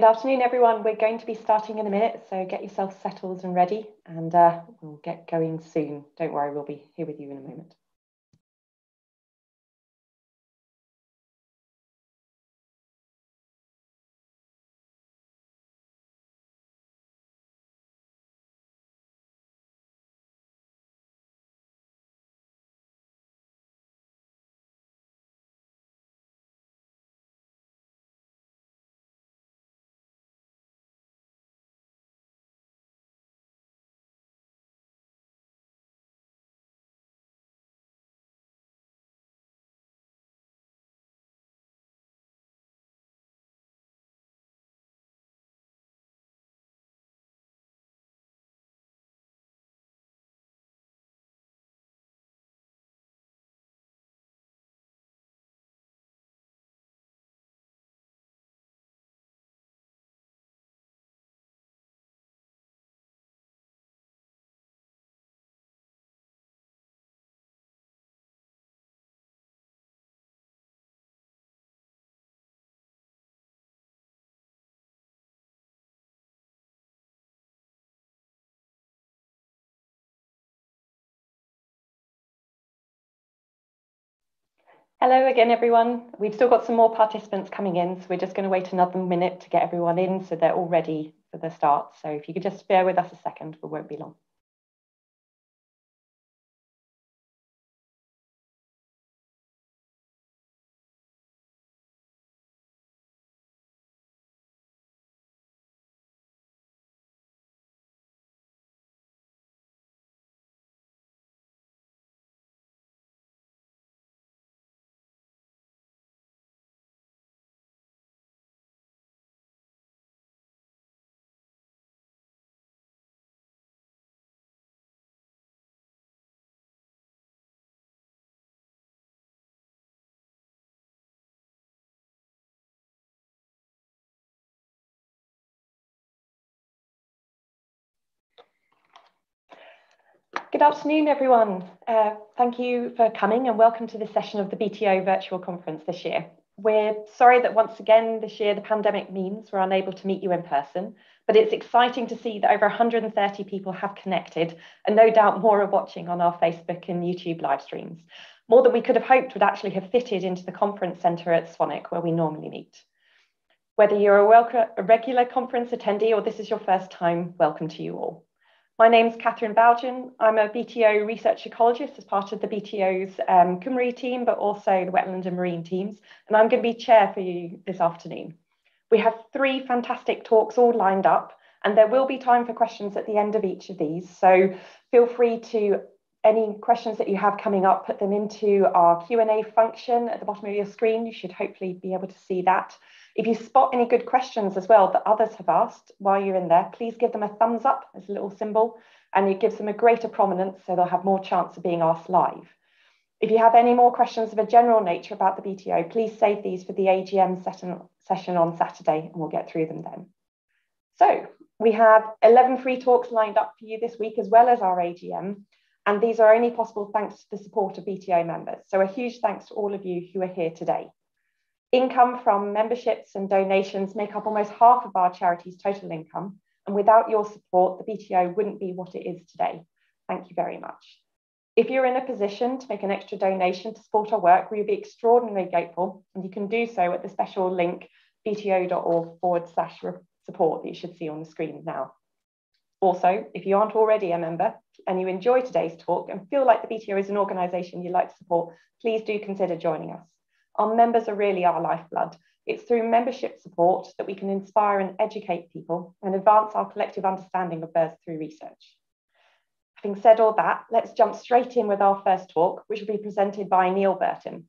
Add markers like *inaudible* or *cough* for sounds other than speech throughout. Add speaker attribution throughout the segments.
Speaker 1: Good afternoon, everyone. We're going to be starting in a minute, so get yourself settled and ready, and uh, we'll get going soon. Don't worry, we'll be here with you in a moment. Hello again, everyone. We've still got some more participants coming in, so we're just going to wait another minute to get everyone in so they're all ready for the start. So if you could just bear with us a second, we won't be long. Good afternoon, everyone. Uh, thank you for coming and welcome to this session of the BTO virtual conference this year. We're sorry that once again this year the pandemic means we're unable to meet you in person, but it's exciting to see that over 130 people have connected and no doubt more are watching on our Facebook and YouTube live streams. More than we could have hoped would actually have fitted into the conference centre at Swanwick where we normally meet. Whether you're a, regular conference attendee or this is your first time, welcome to you all. My name's Katharine Bowgen. I'm a BTO research ecologist as part of the BTO's um, Cymru team, but also the wetland and marine teams. And I'm going to be chair for you this afternoon. We have three fantastic talks all lined up, and there will be time for questions at the end of each of these. So feel free to any questions that you have coming up, put them into our Q&A function at the bottom of your screen. You should hopefully be able to see that. If you spot any good questions as well that others have asked while you're in there, please give them a thumbs up as a little symbol and it gives them a greater prominence so they'll have more chance of being asked live. If you have any more questions of a general nature about the BTO, please save these for the AGM session on Saturday and we'll get through them then. So we have 11 free talks lined up for you this week as well as our AGM. And these are only possible thanks to the support of BTO members. So a huge thanks to all of you who are here today. Income from memberships and donations make up almost half of our charity's total income. And without your support, the BTO wouldn't be what it is today. Thank you very much. If you're in a position to make an extra donation to support our work, we would be extraordinarily grateful. And you can do so at the special link bto.org forward slash support that you should see on the screen now. Also, if you aren't already a member and you enjoy today's talk and feel like the BTO is an organisation you'd like to support, please do consider joining us. Our members are really our lifeblood. It's through membership support that we can inspire and educate people and advance our collective understanding of birds through research. Having said all that, let's jump straight in with our first talk, which will be presented by Niall Burton.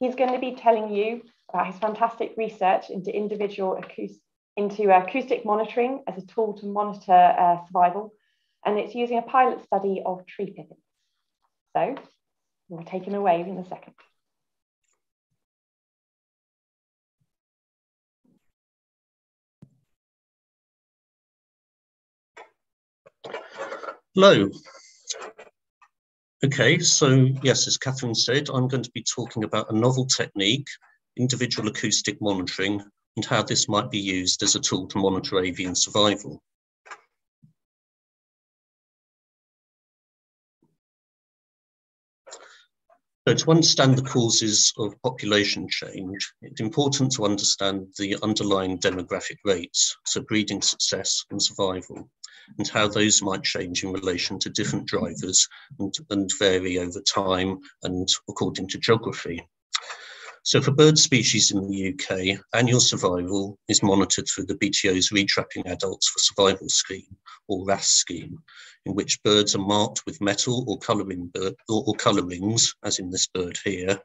Speaker 1: He's going to be telling you about his fantastic research into individual acoustic, into acoustic monitoring as a tool to monitor uh, survival, and it's using a pilot study of tree pipits. So, we'll take him away in a second.
Speaker 2: Hello. Okay, so yes, as Katharine said, I'm going to be talking about a novel technique, individual acoustic monitoring and how this might be used as a tool to monitor avian survival. So to understand the causes of population change, it's important to understand the underlying demographic rates, so breeding success and survival, and how those might change in relation to different drivers and, and vary over time and according to geography. So for bird species in the UK, annual survival is monitored through the BTO's Retrapping Adults for Survival scheme, or RAS scheme, in which birds are marked with metal or colouring or, or colour rings, as in this bird here,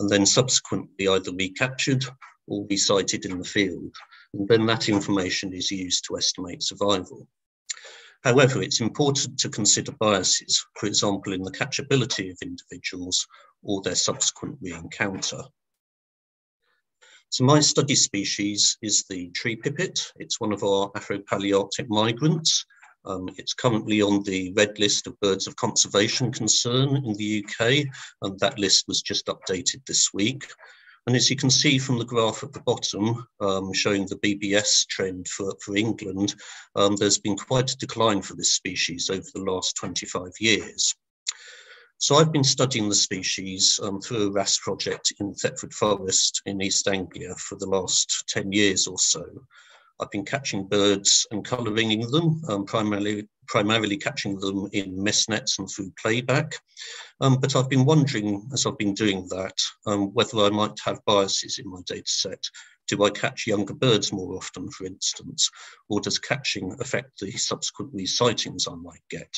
Speaker 2: and then subsequently either recaptured or resighted in the field. And then that information is used to estimate survival. However, it's important to consider biases, for example, in the catchability of individuals or their subsequent re-encounter. So my study species is the tree pipit. It's one of our Afro-Palearctic migrants. Um, it's currently on the red list of birds of conservation concern in the UK, and that list was just updated this week. And as you can see from the graph at the bottom, um, showing the BBS trend for, for England, um, there's been quite a decline for this species over the last 25 years. So I've been studying the species um, through a RAS project in Thetford Forest in East Anglia for the last 10 years or so. I've been catching birds and colouring them, um, primarily, primarily catching them in mist nets and through playback. Um, but I've been wondering, as I've been doing that, um, whether I might have biases in my data set. Do I catch younger birds more often, for instance, or does catching affect the subsequent sightings I might get?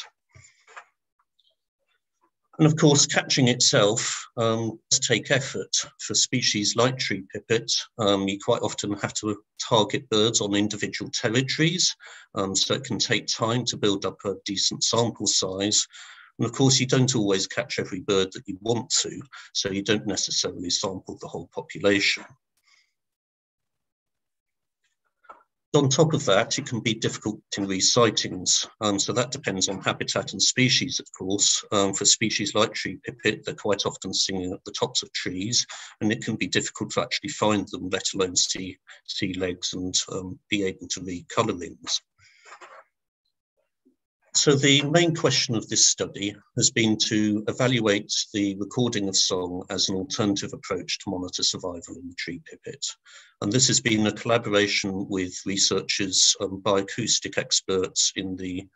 Speaker 2: And of course, catching itself um, does take effort. For species like tree pipit, um, you quite often have to target birds on individual territories, um, so it can take time to build up a decent sample size. And of course, you don't always catch every bird that you want to, so you don't necessarily sample the whole population. On top of that, it can be difficult in these sightings. Um, so that depends on habitat and species, of course. Um, for species like tree pipit, they're quite often singing at the tops of trees, and it can be difficult to actually find them, let alone see, see legs and um, be able to read colour rings. So the main question of this study has been to evaluate the recording of song as an alternative approach to monitor survival in the tree pipit. And this has been a collaboration with researchers, um, bioacoustic experts in the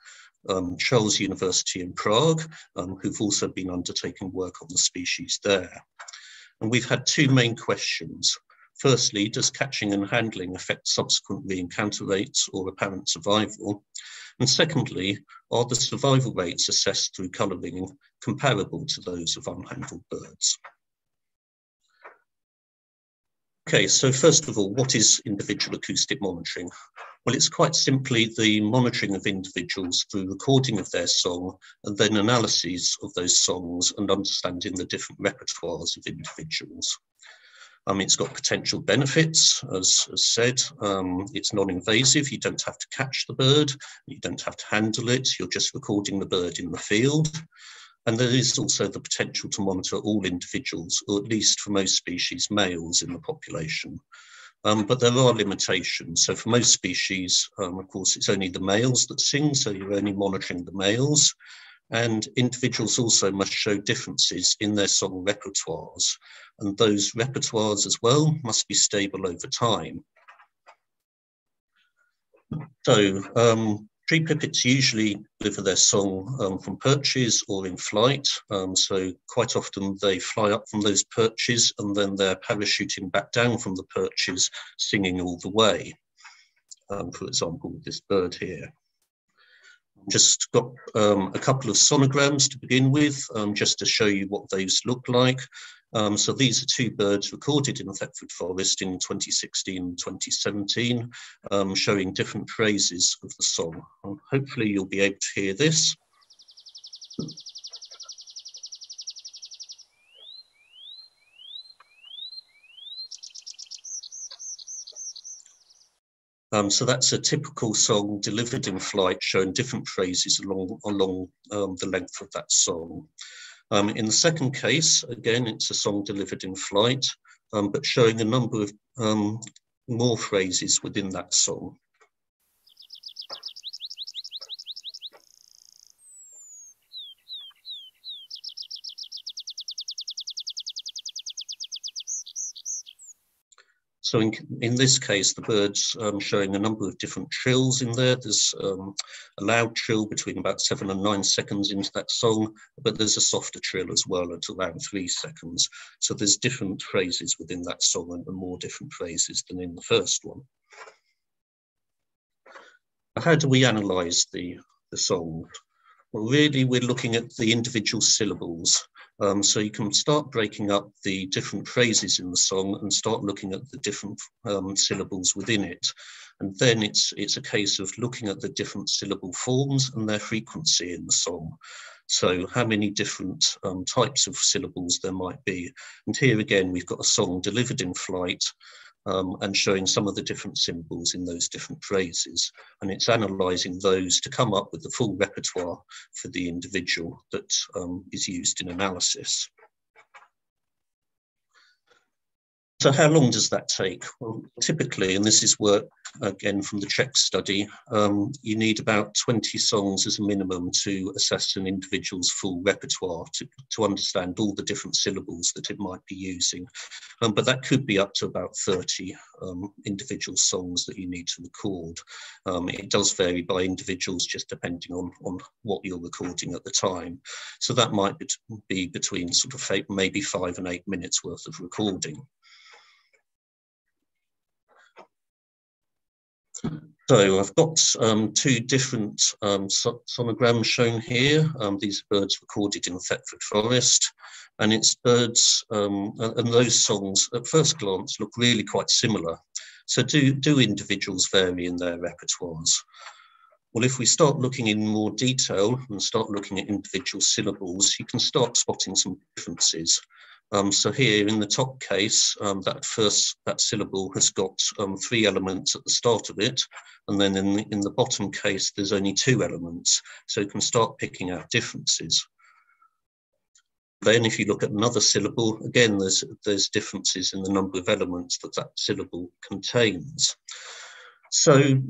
Speaker 2: um, Charles University in Prague, um, who've also been undertaking work on the species there. And we've had two main questions. Firstly, does catching and handling affect subsequent re-encounter rates or apparent survival? And secondly, are the survival rates assessed through colouring comparable to those of unhandled birds? Okay, so first of all, what is individual acoustic monitoring? Well, it's quite simply the monitoring of individuals through recording of their song and then analyses of those songs and understanding the different repertoires of individuals. Um, it's got potential benefits, as, as said. Um, it's non-invasive. You don't have to catch the bird. You don't have to handle it. You're just recording the bird in the field. And there is also the potential to monitor all individuals, or at least for most species, males in the population. Um, but there are limitations. So for most species, um, of course, it's only the males that sing, so you're only monitoring the males. And individuals also must show differences in their song repertoires. And those repertoires as well must be stable over time. So um, tree pipits usually deliver their song um, from perches or in flight. Um, so quite often they fly up from those perches and then they're parachuting back down from the perches, singing all the way. Um, for example, this bird here just got um, a couple of sonograms to begin with, um, just to show you what those look like. Um, so these are two birds recorded in the Thetford Forest in 2016 and 2017, um, showing different phrases of the song. Hopefully you'll be able to hear this. Um, so that's a typical song delivered in flight, showing different phrases along, along um, the length of that song. Um, in the second case, again, it's a song delivered in flight, um, but showing a number of um, more phrases within that song. So in, in this case, the bird's um, showing a number of different trills in there. There's um, a loud trill between about seven and nine seconds into that song, but there's a softer trill as well at around three seconds. So there's different phrases within that song and, more different phrases than in the first one. How do we analyze the, the song? Well, really, we're looking at the individual syllables um, so you can start breaking up the different phrases in the song and start looking at the different um, syllables within it. And then it's, it's a case of looking at the different syllable forms and their frequency in the song. So how many different um, types of syllables there might be. And here again, we've got a song delivered in flight um, and showing some of the different symbols in those different phrases. And it's analysing those to come up with the full repertoire for the individual that um, is used in analysis. So how long does that take? Well, typically, and this is work again from the Czech study, um, you need about 20 songs as a minimum to assess an individual's full repertoire to, to understand all the different syllables that it might be using. Um, but that could be up to about 30 um, individual songs that you need to record. Um, it does vary by individuals just depending on, on what you're recording at the time. So that might be between sort of maybe five and eight minutes worth of recording. So I've got um, two different um, sonograms shown here. Um, these birds recorded in Thetford Forest, and it's birds, um, and those songs at first glance look really quite similar. So do, do individuals vary in their repertoires? Well, if we start looking in more detail and start looking at individual syllables, you can start spotting some differences. Um, so here in the top case, um, that first, that syllable has got um, three elements at the start of it. And then in the, in the bottom case, there's only two elements. So you can start picking out differences. Then if you look at another syllable, again, there's, there's differences in the number of elements that that syllable contains. So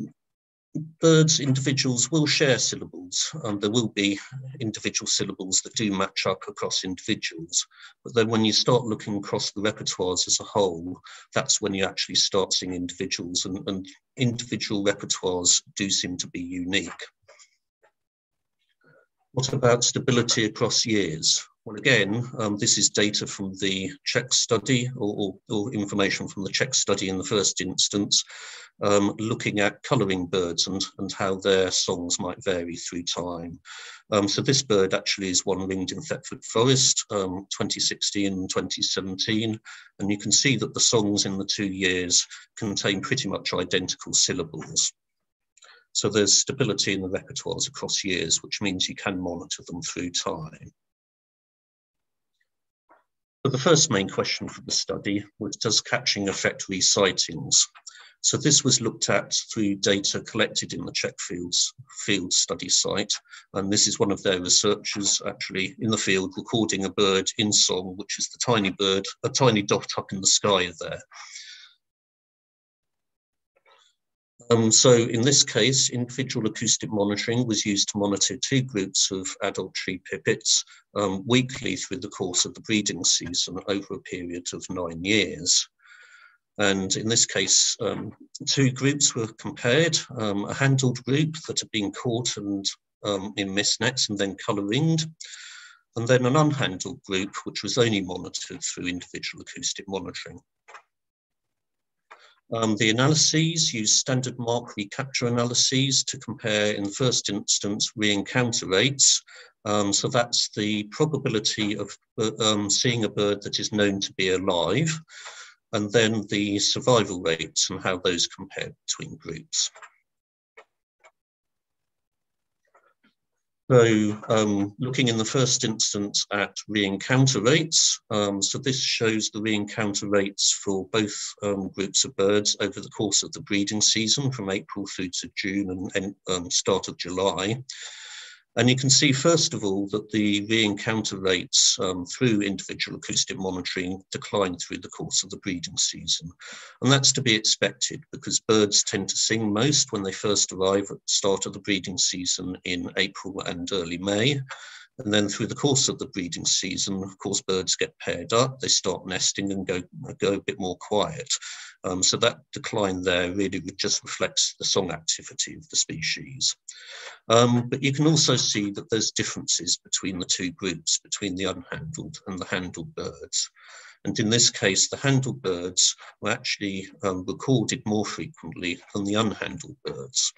Speaker 2: birds, individuals will share syllables. Um, there will be individual syllables that do match up across individuals. But then when you start looking across the repertoires as a whole, that's when you actually start seeing individuals and, and individual repertoires do seem to be unique. What about stability across years? Well, again, um, this is data from the Czech study or, or, or, information from the Czech study in the first instance, um, looking at colouring birds and, and how their songs might vary through time. Um, so this bird actually is one ringed in Thetford Forest, um, 2016 and 2017, and you can see that the songs in the two years contain pretty much identical syllables. So there's stability in the repertoires across years, which means you can monitor them through time. But the first main question for the study was, does catching affect resightings? So this was looked at through data collected in the Czech Fields field study site. And this is one of their researchers actually in the field recording a bird in song, which is the tiny bird, a tiny dot up in the sky there. Um, so in this case, individual acoustic monitoring was used to monitor two groups of adult tree pipits um, weekly through the course of the breeding season over a period of nine years. And in this case, um, two groups were compared, um, a handled group that had been caught and um, in mist nets and then colour ringed, and then an unhandled group which was only monitored through individual acoustic monitoring. Um, the analyses use standard mark recapture analyses to compare, in the first instance, re-encounter rates. Um, so that's the probability of uh, um, seeing a bird that is known to be alive, and then the survival rates and how those compare between groups. So um, looking in the first instance at re-encounter rates, um, so this shows the re-encounter rates for both um, groups of birds over the course of the breeding season from April through to June and, and um, start of July. And you can see, first of all, that the re-encounter rates um, through individual acoustic monitoring decline through the course of the breeding season. And that's to be expected because birds tend to sing most when they first arrive at the start of the breeding season in April and early May. And then through the course of the breeding season, of course, birds get paired up, they start nesting and go, go a bit more quiet. Um, so that decline there really just reflects the song activity of the species. Um, but you can also see that there's differences between the two groups, between the unhandled and the handled birds. And in this case, the handled birds were actually um, recorded more frequently than the unhandled birds.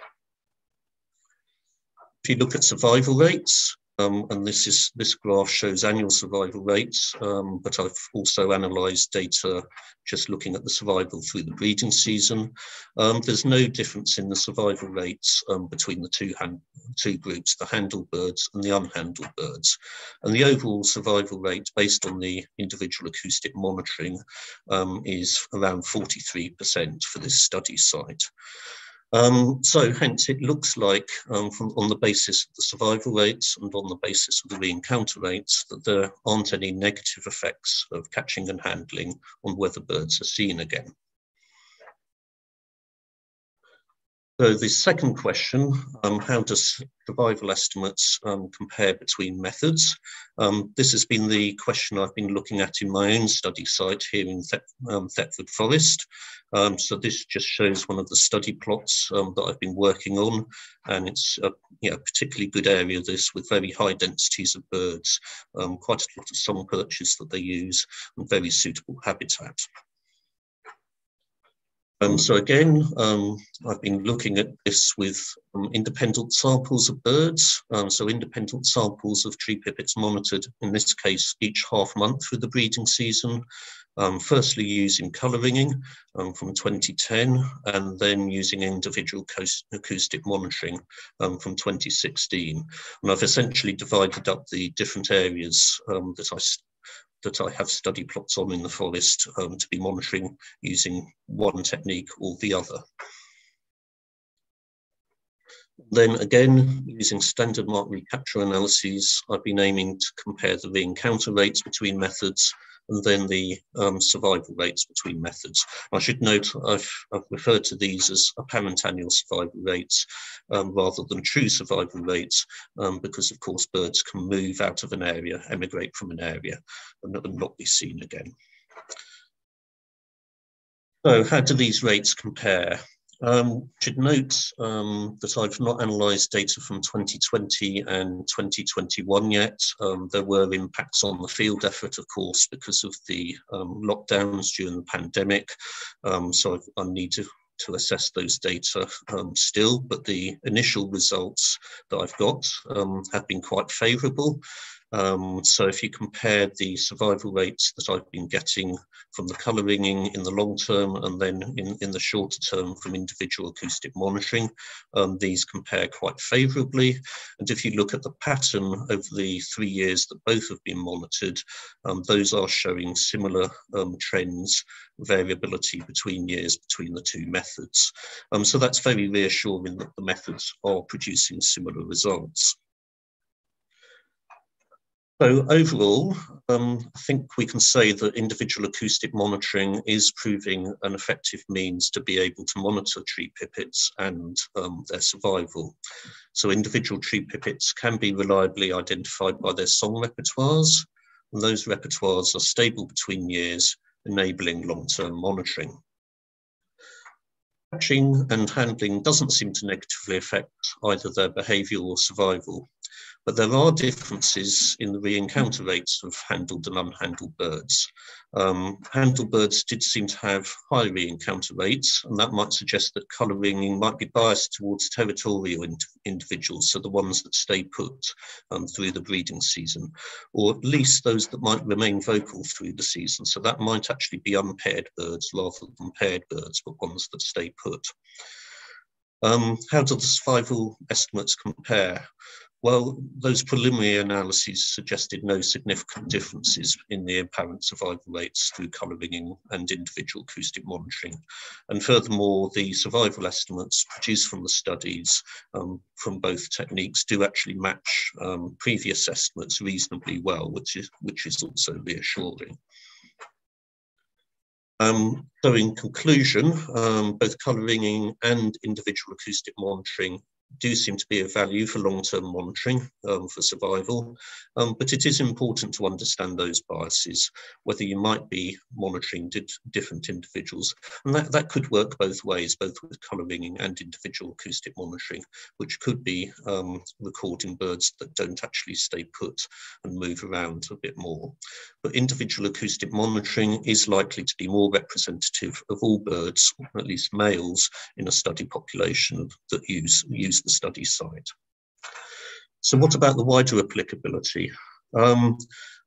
Speaker 2: If you look at survival rates, um, and this is this graph shows annual survival rates, um, but I've also analysed data just looking at the survival through the breeding season. Um, there's no difference in the survival rates um, between the two two groups, the handled birds and the unhandled birds, and the overall survival rate based on the individual acoustic monitoring um, is around 43% for this study site. Um, so hence it looks like um, from, on the basis of the survival rates and on the basis of the re-encounter rates that there aren't any negative effects of catching and handling on whether birds are seen again. So the second question, um, how does survival estimates um, compare between methods? Um, this has been the question I've been looking at in my own study site here in um, Thetford Forest. Um, so this just shows one of the study plots um, that I've been working on, and it's a you know, particularly good area this with very high densities of birds, quite a lot of song perches that they use, and very suitable habitat. Um, so again, um, I've been looking at this with um, independent samples of birds. Um, so independent samples of tree pipits monitored, in this case, each half month through the breeding season. Um, firstly using colour ringing um, from 2010 and then using individual acoustic monitoring from 2016. And I've essentially divided up the different areas that I that I have study plots on in the forest um, to be monitoring using one technique or the other. Then again, using standard mark recapture analyses, I've been aiming to compare the re-encounter rates between methods and then the um, survival rates between methods. I should note I've, I've, referred to these as apparent annual survival rates um, rather than true survival rates um, because of course birds can move out of an area, emigrate from an area and, and not be seen again. So how do these rates compare? Um, should note um, that I've not analysed data from 2020 and 2021 yet. Um, there were impacts on the field effort, of course, because of the um, lockdowns during the pandemic. Um, so I've, I need to to assess those data um, still, but the initial results that I've got um, have been quite favourable. Um, so if you compare the survival rates that I've been getting from the colour ringing in the long term and then in, in the shorter term from individual acoustic monitoring, um, these compare quite favourably. And if you look at the pattern over the three years that both have been monitored, um, those are showing similar um, trends, variability between years between the two methods. Um, so that's very reassuring that the methods are producing similar results. So overall, um, I think we can say that individual acoustic monitoring is proving an effective means to be able to monitor tree pipits and um, their survival. So individual tree pipits can be reliably identified by their song repertoires, and those repertoires are stable between years, enabling long-term monitoring. Catching and handling doesn't seem to negatively affect either their behaviour or survival. But there are differences in the re-encounter rates of handled and unhandled birds. Um, handled birds did seem to have high re-encounter rates, and that might suggest that colour ringing might be biased towards territorial ind individuals, so the ones that stay put um, through the breeding season, or at least those that might remain vocal through the season. So that might actually be unpaired birds rather than paired birds, but ones that stay put. Um, how do the survival estimates compare? Well, those preliminary analyses suggested no significant differences in the apparent survival rates through colour ringing and individual acoustic monitoring. And furthermore, the survival estimates produced from the studies um, from both techniques do actually match um, previous estimates reasonably well, which is, which is also reassuring. Um, so in conclusion, um, both colour ringing and individual acoustic monitoring do seem to be of value for long-term monitoring um, for survival, um, but it is important to understand those biases, whether you might be monitoring di different individuals. And that, that could work both ways, both with colour ringing and individual acoustic monitoring, which could be um, recording birds that don't actually stay put and move around a bit more. But individual acoustic monitoring is likely to be more representative of all birds, at least males, in a study population that use, use the study site. So what about the wider applicability? Um,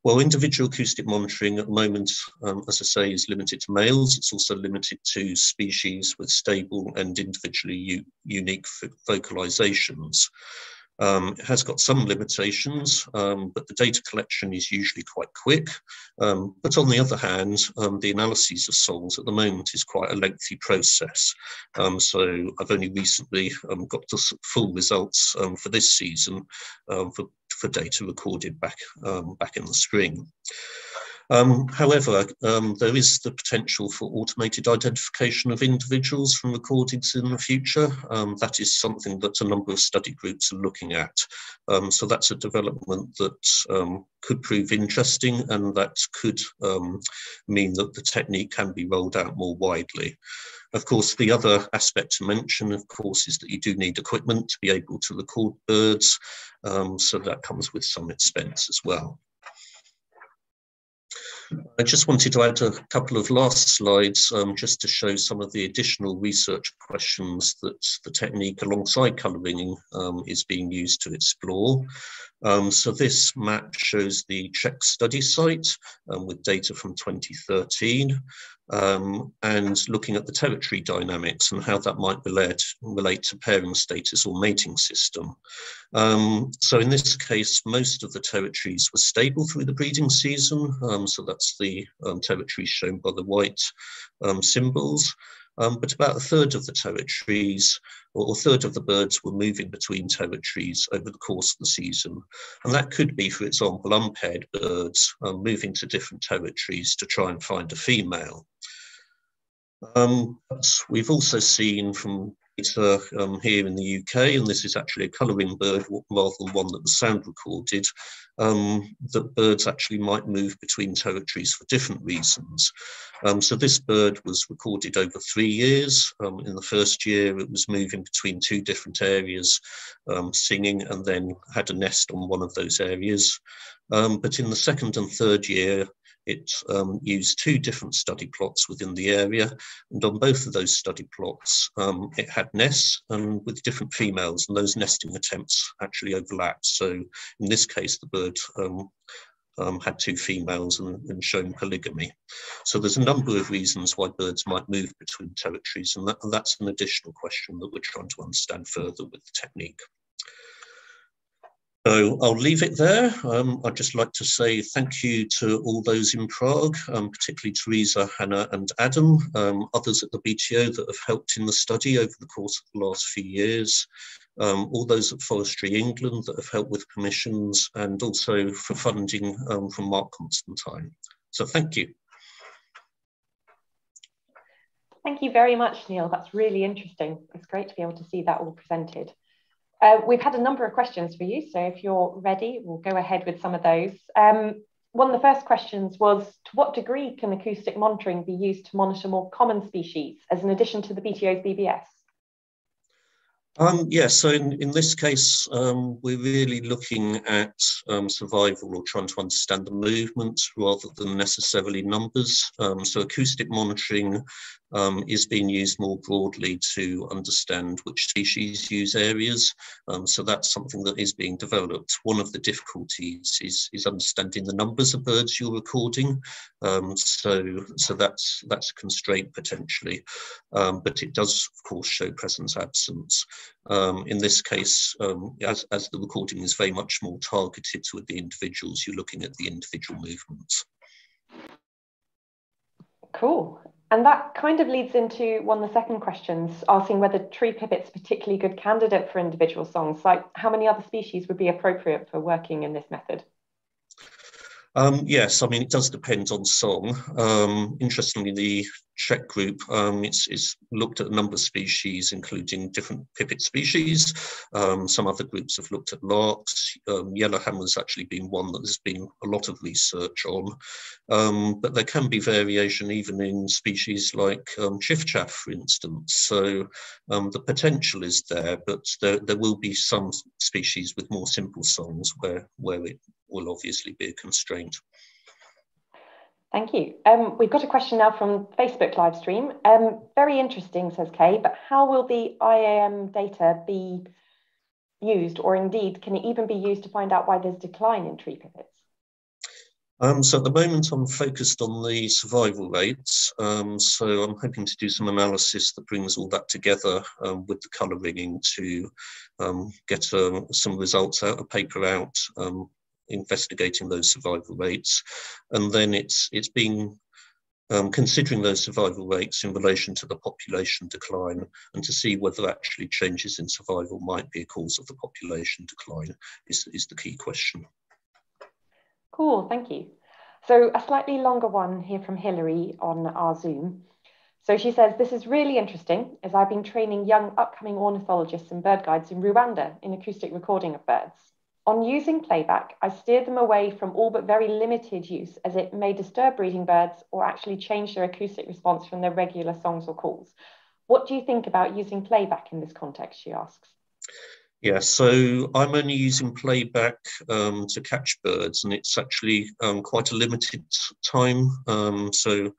Speaker 2: well, individual acoustic monitoring at the moment, um, as I say, is limited to males. It's also limited to species with stable and individually unique vocalizations. Um, it has got some limitations, um, but the data collection is usually quite quick. Um, but on the other hand, um, the analyses of songs at the moment is quite a lengthy process. Um, so I've only recently um, got the full results for this season for, for data recorded back, back in the spring. Um, however, um, there is the potential for automated identification of individuals from recordings in the future. Um, that is something that a number of study groups are looking at. Um, so that's a development that um, could prove interesting and that could um, mean that the technique can be rolled out more widely. Of course, the other aspect to mention, of course, is that you do need equipment to be able to record birds. so that comes with some expense as well. I just wanted to add a couple of last slides um, just to show some of the additional research questions that the technique alongside colour ringing um, is being used to explore. Um, so this map shows the Czech study site um, with data from 2013 um, and looking at the territory dynamics and how that might relate, relate to pairing status or mating system. Um, so in this case, most of the territories were stable through the breeding season. Um, so that's the um, territories shown by the white um, symbols. Um, but about a third of the territories or a third of the birds were moving between territories over the course of the season. And that could be, for example, unpaired birds moving to different territories to try and find a female. Um, we've also seen from data um, here in the UK, and this is actually a colouring bird rather than one that was sound recorded, um, that birds actually might move between territories for different reasons. Um, so this bird was recorded over three years. Um, in the first year, it was moving between two different areas, um, singing, and then had a nest on one of those areas. Um, but in the second and third year, it um, used two different study plots within the area, and on both of those study plots, um, it had nests and with different females, and those nesting attempts actually overlapped. So in this case, the bird um, um had two females and, and, shown polygamy. So there's a number of reasons why birds might move between territories, and, that, and that's an additional question that we're trying to understand further with the technique. So I'll leave it there. Um, I'd just like to say thank you to all those in Prague, um, particularly Teresa, Hannah and Adam, um, others at the BTO that have helped in the study over the course of the last few years, um, all those at Forestry England that have helped with permissions and also for funding um, from Mark Constantine. So thank you.
Speaker 1: Thank you very much, Niall. That's really interesting. It's great to be able to see that all presented. Uh, we've had a number of questions for you, so if you're ready, we'll go ahead with some of those. Um, one of the first questions was, to what degree can acoustic monitoring be used to monitor more common species as an addition to the BTO's BBS?
Speaker 2: Um, yeah, so in, in this case, um, we're really looking at um, survival or trying to understand the movement rather than necessarily numbers. Um, so acoustic monitoring um, is being used more broadly to understand which species use areas. Um, so that's something that is being developed. One of the difficulties is, is understanding the numbers of birds you're recording. Um, so, so that's, that's a constraint potentially, um, but it does of course show presence absence. Um, in this case, um, as, as the recording is very much more targeted to the individuals, you're looking at the individual movements.
Speaker 1: Cool. And that kind of leads into one of the second questions, asking whether tree pipit's a particularly good candidate for individual songs, like how many other species would be appropriate for working in this method?
Speaker 2: Um, yes, I mean, it does depend on song. Um, interestingly, the Czech group, um, it's, it's, looked at a number of species, including different pipit species. Um, some other groups have looked at larks. Um, yellowhammer has actually been one that there's been a lot of research on. Um, but there can be variation even in species like um, chiffchaff, for instance. So the potential is there, but there, there will be some species with more simple songs where, where it will obviously be a constraint.
Speaker 1: Thank you. Um, we've got a question now from Facebook live stream. Um, very interesting, says Kay, but how will the IAM data be used, or indeed, can it even be used to find out why there's decline in tree pipits?
Speaker 2: Um, so at the moment, I'm focused on the survival rates. Um, so I'm hoping to do some analysis that brings all that together um, with the colour ringing to um, get uh, some results out, a paper out um, investigating those survival rates. And then it's, it's being um, considering those survival rates in relation to the population decline and to see whether actually changes in survival might be a cause of the population decline is, is the key question.
Speaker 1: Cool, thank you. So a slightly longer one here from Hilary on our Zoom. So she says, this is really interesting as I've been training young upcoming ornithologists and bird guides in Rwanda in acoustic recording of birds. On using playback, I steered them away from all but very limited use as it may disturb breeding birds or actually change their acoustic response from their regular songs or calls. What do you think about using playback in this context, she asks?
Speaker 2: Yeah, so I'm only using playback um, to catch birds, and it's actually um, quite a limited time. Um, so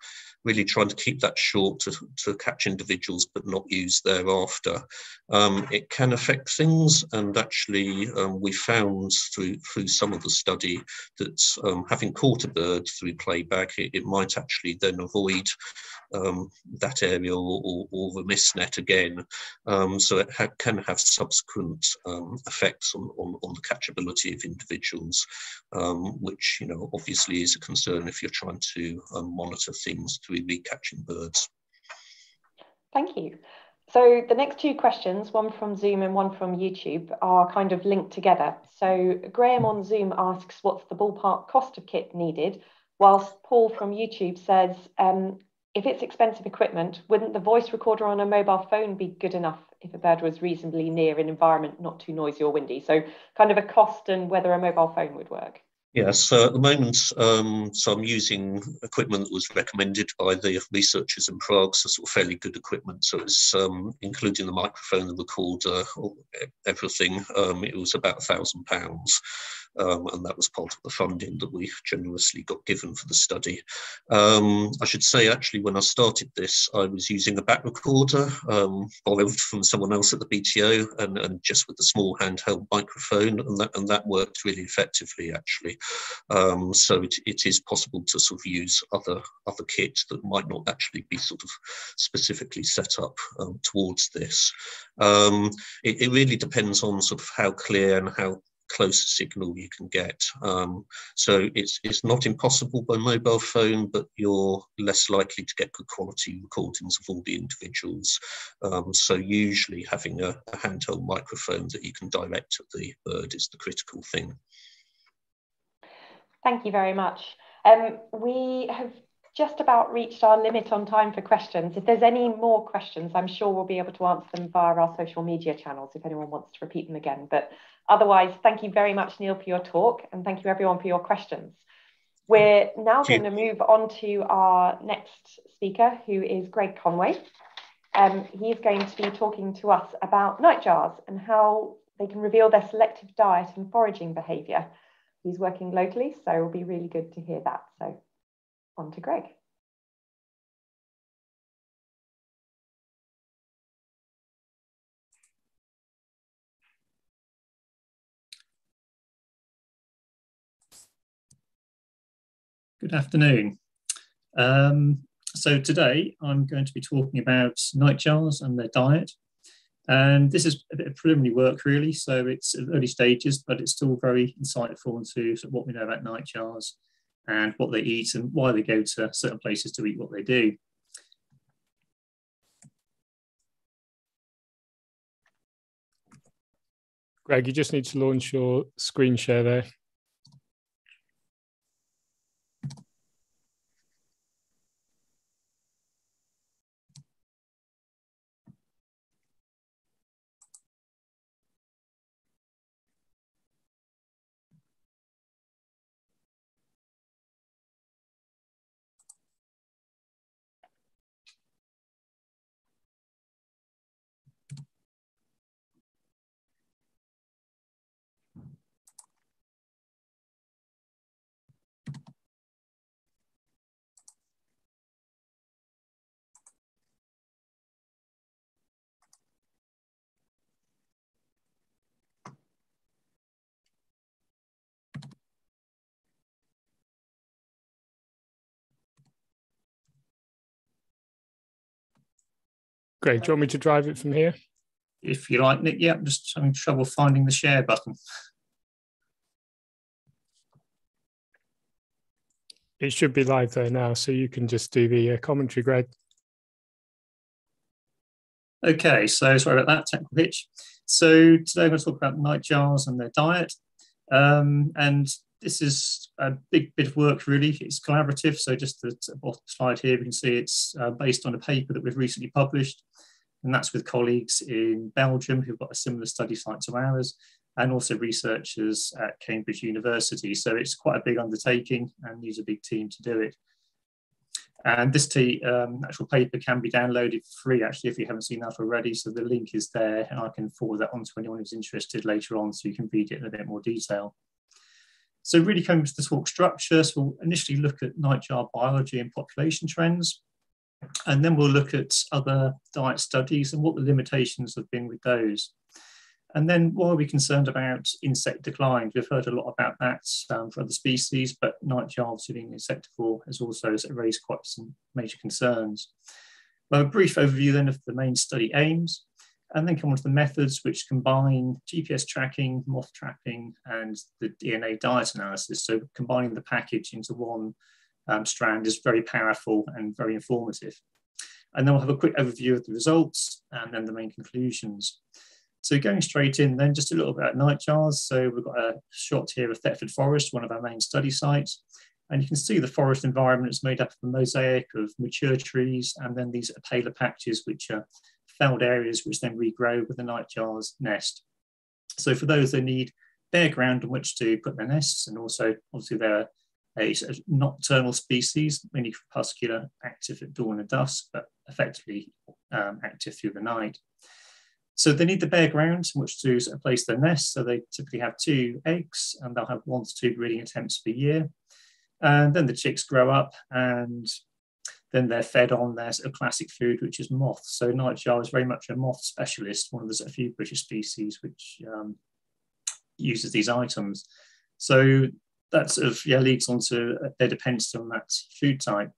Speaker 2: really trying to keep that short to, to catch individuals but not use thereafter. Um, it can affect things and actually um, we found through through some of the study that um, having caught a bird through playback it, it might actually then avoid um, that area or, or, or, the mist net again. Um, so it ha can have subsequent um, effects on, on, on, the catchability of individuals, which you know obviously is a concern if you're trying to monitor things through recatching birds.
Speaker 1: Thank you. So the next two questions, one from Zoom and one from YouTube, are kind of linked together. So Graham on Zoom asks, what's the ballpark cost of kit needed? Whilst Paul from YouTube says, um, if it's expensive equipment, wouldn't the voice recorder on a mobile phone be good enough if a bird was reasonably near an environment not too noisy or windy? So kind of a cost and whether a mobile phone would work.
Speaker 2: Yes, so at the moment, um, so I'm using equipment that was recommended by the researchers in Prague, so sort of fairly good equipment. So it's um, including the microphone, the recorder, everything. Um, it was about a thousand pounds um, and that was part of the funding that we generously got given for the study. Um, I should say, actually, when I started this, I was using a back recorder um, borrowed from someone else at the BTO, and, and, just with a small handheld microphone, and that and that worked really effectively, actually. Um, so it, it is possible to sort of use other other kit that might not actually be sort of specifically set up um, towards this. Um, it, it really depends on sort of how clear and how closer signal you can get. Um, so it's it's not impossible by mobile phone, but you're less likely to get good quality recordings of all the individuals. Um, so usually having a, a handheld microphone that you can direct at the bird is the critical thing.
Speaker 1: Thank you very much. Um, we have just about reached our limit on time for questions. If there's any more questions, I'm sure we'll be able to answer them via our social media channels if anyone wants to repeat them again. But otherwise, thank you very much, Niall, for your talk, and thank you everyone for your questions. We're now going to move on to our next speaker, who is Greg Conway. Um, he's going to be talking to us about nightjars and how they can reveal their selective diet and foraging behaviour. He's working locally, so it'll be really good to hear that. So on to Greg.
Speaker 3: Good afternoon. Um, so today I'm going to be talking about nightjars and their diet. And this is a bit of preliminary work really, so it's early stages, but it's still very insightful into what we know about nightjars and what they eat and why they go to certain places to eat what they do.
Speaker 4: Greg, you just need to launch your screen share there. Great. Do you want me to drive it from here?
Speaker 3: If you like, Nick. Yeah, I'm just having trouble finding the share button.
Speaker 4: It should be live there now, so you can just do the uh, commentary, Greg.
Speaker 3: Okay, so sorry about that technical hitch. So today I'm going to talk about nightjars and their diet. Um, and this is a big bit of work, really. It's collaborative. So just the bottom slide here, we can see it's uh, based on a paper that we've recently published. And that's with colleagues in Belgium who've got a similar study site to ours, and also researchers at Cambridge University. So it's quite a big undertaking and needs a big team to do it. And this um, actual paper can be downloaded free, actually, if you haven't seen that already. So the link is there, and I can forward that on to anyone who's interested later on so you can read it in a bit more detail. So really coming to the talk structure, so we'll initially look at nightjar biology and population trends, and then we'll look at other diet studies and what the limitations have been with those. And then why are we concerned about insect decline? We've heard a lot about that um, for other species, but nightjar being insectivore has also raised quite some major concerns. Well, a brief overview then of the main study aims and then come on to the methods which combine GPS tracking, moth trapping, and the DNA diet analysis. So combining the package into one um, strand is very powerful and very informative. And then we'll have a quick overview of the results and then the main conclusions. So going straight in then, just a little bit about nightjars. So we've got a shot here of Thetford Forest, one of our main study sites. And you can see the forest environment is made up of a mosaic of mature trees and then these paler patches, which are felled areas which then regrow with the nightjar's nest. So for those, they need bare ground on which to put their nests, and also obviously they're a, nocturnal species, mainly crepuscular, active at dawn and dusk, but effectively um, active through the night. So they need the bare ground in which to place their nests. So they typically have two eggs, and they'll have one to two breeding attempts per year. And then the chicks grow up and then they're fed on their of classic food, which is moth. So nightjar is very much a moth specialist, one of the of few British species which um, uses these items. So that sort of yeah, leads on to uh, their dependence on that food type.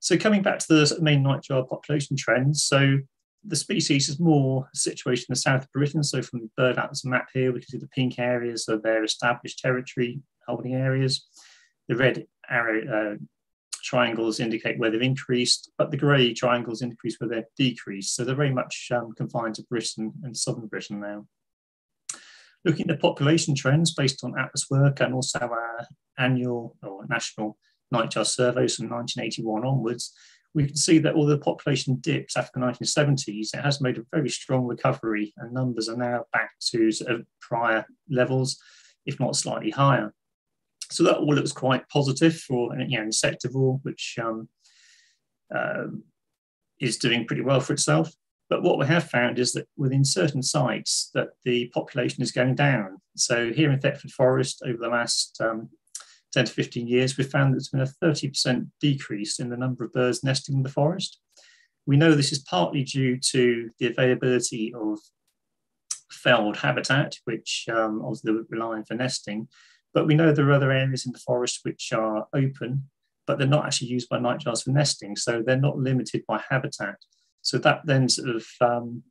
Speaker 3: So coming back to the main nightjar population trends, so the species is more situated in the south of Britain. So from the bird atlas map here, we can see the pink areas are their established territory holding areas. The red arrow uh, triangles indicate where they've increased, but the grey triangles indicate where they've decreased. So they're very much um, confined to Britain and southern Britain now. Looking at the population trends based on Atlas work and also our annual or national nightjar surveys from 1981 onwards, we can see that although the population dips after the 1970s, it has made a very strong recovery and numbers are now back to sort of prior levels, if not slightly higher. So that all looks quite positive for you know insectivore, which um, uh, is doing pretty well for itself. But what we have found is that within certain sites that the population is going down. So here in Thetford Forest, over the last um, 10 to 15 years, we've found that there's been a 30% decrease in the number of birds nesting in the forest. We know this is partly due to the availability of felled habitat, which um, obviously rely on for nesting, But we know there are other areas in the forest which are open, but they're not actually used by nightjars for nesting, so they're not limited by habitat. So that then sort of um,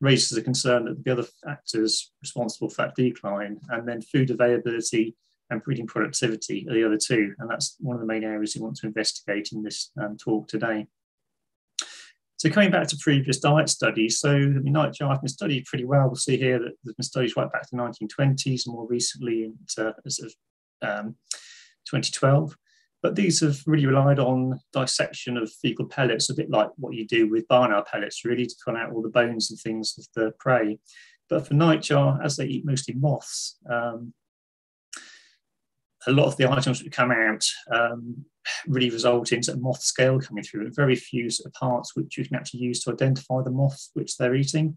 Speaker 3: raises a concern that the other factors responsible for that decline, and then food availability and breeding productivity are the other two. And that's one of the main areas we want to investigate in this um, talk today. So coming back to previous diet studies, so the nightjar has been studied pretty well. We'll see here that there's been studies right back to the 1920s and more recently into sort of, um, 2012. But these have really relied on dissection of fecal pellets, a bit like what you do with barn owl pellets, really to pull out all the bones and things of the prey. But for nightjar, as they eat mostly moths, um, a lot of the items that come out um, really result in sort of moth scale coming through, and very few sort of parts which you can actually use to identify the moths which they're eating.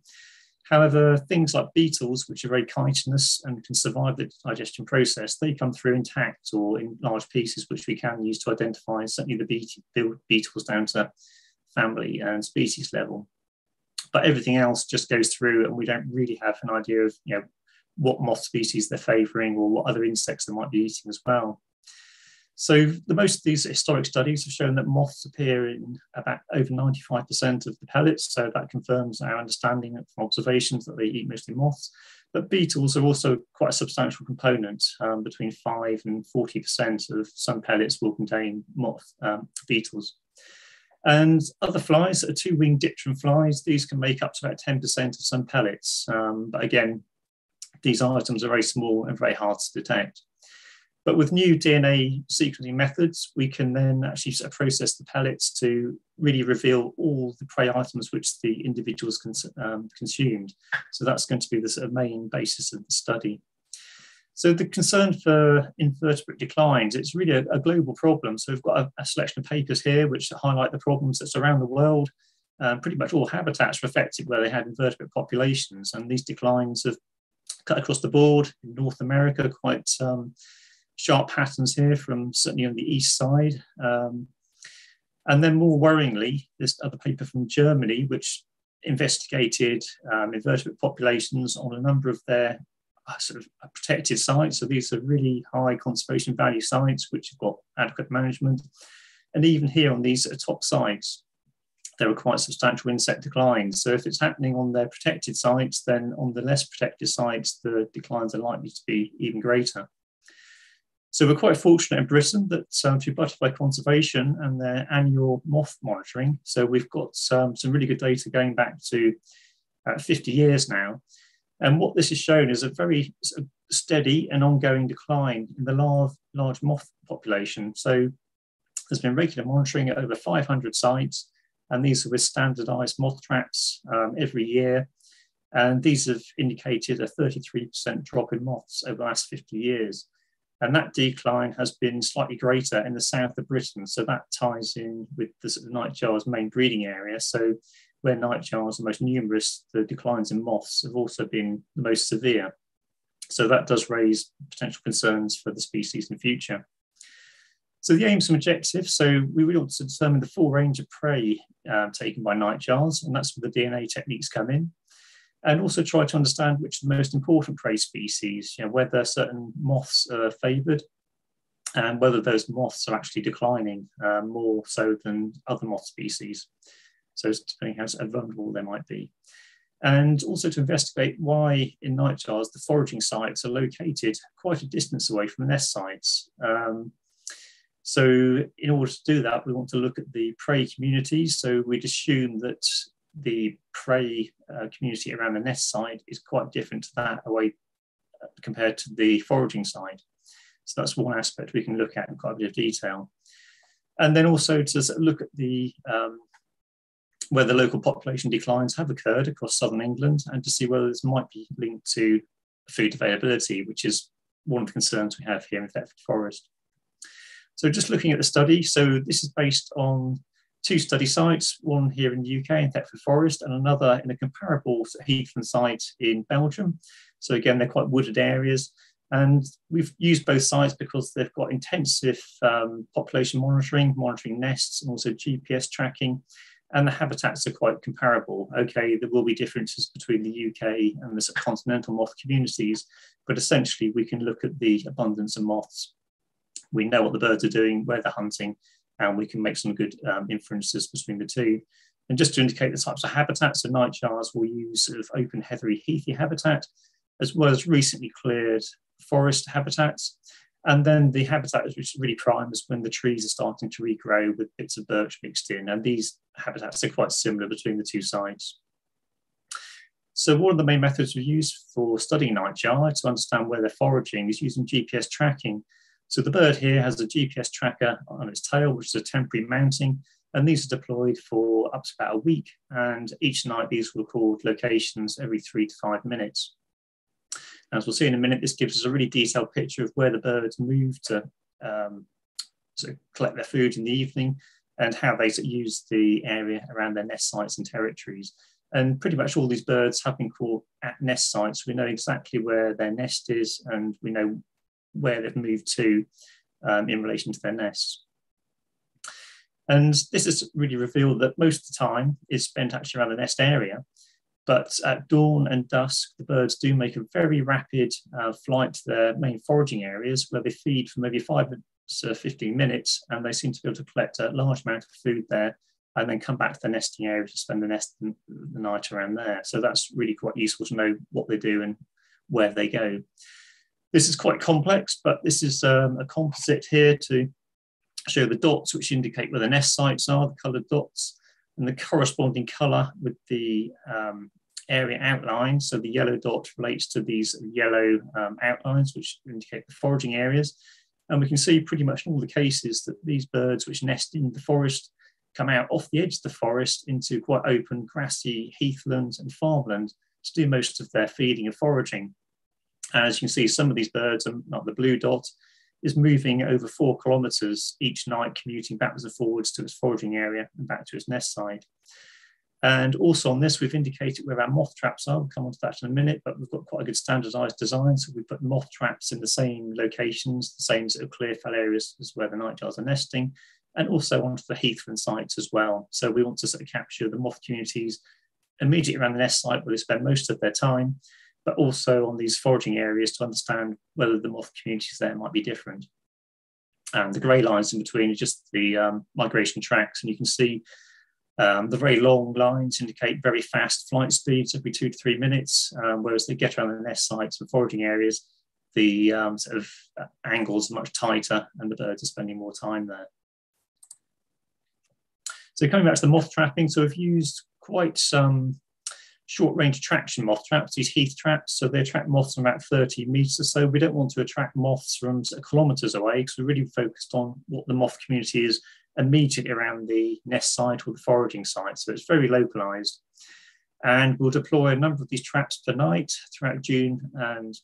Speaker 3: However, things like beetles, which are very chitinous and can survive the digestion process, they come through intact or in large pieces, which we can use to identify certainly the beetles down to family and species level. But everything else just goes through, and we don't really have an idea of you know what moth species they're favouring or what other insects they might be eating as well. So the most of these historic studies have shown that moths appear in about over 95% of the pellets. So that confirms our understanding from observations that they eat mostly moths. But beetles are also quite a substantial component. Um, between 5 and 40% of some pellets will contain moth um, beetles. And other flies, are two-winged dipteran flies, these can make up to about 10% of some pellets. Um, but again, these items are very small and very hard to detect. But with new DNA sequencing methods, we can then actually process the pellets to really reveal all the prey items which the individuals cons um, consumed. So that's going to be the sort of main basis of the study. So the concern for invertebrate declines, it's really a, a global problem. So we've got a, a, selection of papers here which highlight the problems that's around the world. Um, pretty much all habitats were affected where they had invertebrate populations, and these declines have cut across the board in North America quite um, sharp patterns here from certainly on the east side. Um, and then more worryingly, this other paper from Germany, which investigated um, invertebrate populations on a number of their uh, sort of protected sites. So these are really high conservation value sites which have got adequate management. And even here on these top sites, there are quite substantial insect declines. So if it's happening on their protected sites, then on the less protected sites, the declines are likely to be even greater. So we're quite fortunate in Britain that um, through Butterfly Conservation and their annual moth monitoring, so we've got um, some really good data going back to uh, 50 years now. And what this has shown is a very steady and ongoing decline in the large, large moth population. So there's been regular monitoring at over 500 sites, and these are with standardized moth traps um, every year. And these have indicated a 33% drop in moths over the last 50 years. And that decline has been slightly greater in the south of Britain. So that ties in with the sort of nightjar's main breeding area. So where nightjars are most numerous, the declines in moths have also been the most severe. So that does raise potential concerns for the species in future. So the aims and objectives, so we want to determine the full range of prey uh, taken by nightjars, and that's where the DNA techniques come in and also try to understand which are the most important prey species, you know, whether certain moths are favoured and whether those moths are actually declining uh, more so than other moth species. So depending how vulnerable they might be. And also to investigate why in nightjars the foraging sites are located quite a distance away from the nest sites. Um, so in order to do that, we want to look at the prey communities. So we'd assume that the prey uh, community around the nest side is quite different to that away uh, compared to the foraging side. So that's one aspect we can look at in quite a bit of detail. And then also to look at the um, where the local population declines have occurred across southern England and to see whether this might be linked to food availability, which is one of the concerns we have here in Thetford Forest. So just looking at the study, so this is based on two study sites, one here in the UK in Thetford Forest and another in a comparable heathland site in Belgium. So again, they're quite wooded areas. And we've used both sites because they've got intensive um, population monitoring, monitoring nests, and also GPS tracking. and the habitats are quite comparable. Okay, there will be differences between the UK and the continental moth communities, but essentially we can look at the abundance of moths. We know what the birds are doing, where they're hunting, and we can make some good um, inferences between the two. And just to indicate the types of habitats, so nightjars will use sort of open heathery heathy habitat, as well as recently cleared forest habitats. And then the habitat which is really prime is when the trees are starting to regrow with bits of birch mixed in. And these habitats are quite similar between the two sites. So one of the main methods we use for studying nightjar to understand where they're foraging is using GPS tracking. So the bird here has a GPS tracker on its tail, which is a temporary mounting, and these are deployed for up to about a week. And each night, these will record locations every three to five minutes. As we'll see in a minute, this gives us a really detailed picture of where the birds move to, um, to collect their food in the evening and how they use the area around their nest sites and territories. And pretty much all these birds have been caught at nest sites. We know exactly where their nest is and we know where they've moved to um, in relation to their nests. And this has really revealed that most of the time is spent actually around the nest area. But at dawn and dusk, the birds do make a very rapid uh, flight to their main foraging areas where they feed for maybe five to 15 minutes and they seem to be able to collect a large amount of food there and then come back to the nesting area to spend the, nest, the night around there. So that's really quite useful to know what they do and where they go. This is quite complex, but this is um, a composite here to show the dots which indicate where the nest sites are, the coloured dots, and the corresponding colour with the um, area outline. So the yellow dot relates to these yellow um, outlines which indicate the foraging areas. And we can see pretty much in all the cases that these birds which nest in the forest come out off the edge of the forest into quite open grassy heathland and farmland to do most of their feeding and foraging. As you can see, some of these birds, um, not the blue dot, is moving over four kilometres each night, commuting backwards and forwards to its foraging area and back to its nest site. And also on this, we've indicated where our moth traps are. We'll come on to that in a minute, but we've got quite a good standardized design. So we put moth traps in the same locations, the same sort of clear fell areas as where the nightjars are nesting, and also onto the heathland sites as well. So we want to sort of capture the moth communities immediately around the nest site where they spend most of their time, but also on these foraging areas to understand whether the moth communities there might be different. And the grey lines in between are just the um, migration tracks, and you can see um, the very long lines indicate very fast flight speeds every two to three minutes, um, whereas they get around the nest sites and foraging areas, the um, sort of uh, angles are much tighter and the birds are spending more time there. So coming back to the moth trapping, so we've used quite some short range attraction moth traps, these heath traps. So they attract moths from about 30 meters so. We don't want to attract moths from kilometers away because we're really focused on what the moth community is immediately around the nest site or the foraging site. So it's very localized. And we'll deploy a number of these traps per night throughout June and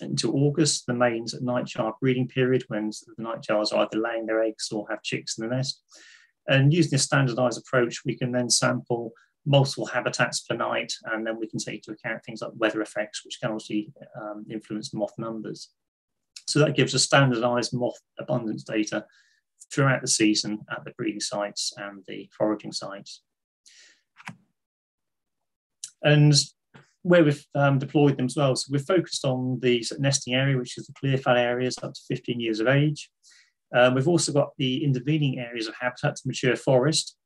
Speaker 3: into August, the main nightjar breeding period when the nightjars are either laying their eggs or have chicks in the nest. And using a standardized approach, we can then sample multiple habitats per night, and then we can take into account things like weather effects, which can obviously um, influence moth numbers. So that gives us standardized moth abundance data throughout the season at the breeding sites and the foraging sites. And where we've um, deployed them as well, so we've focused on the nesting area, which is the clear fell areas up to 15 years of age. Um, we've also got the intervening areas of habitat to mature forest,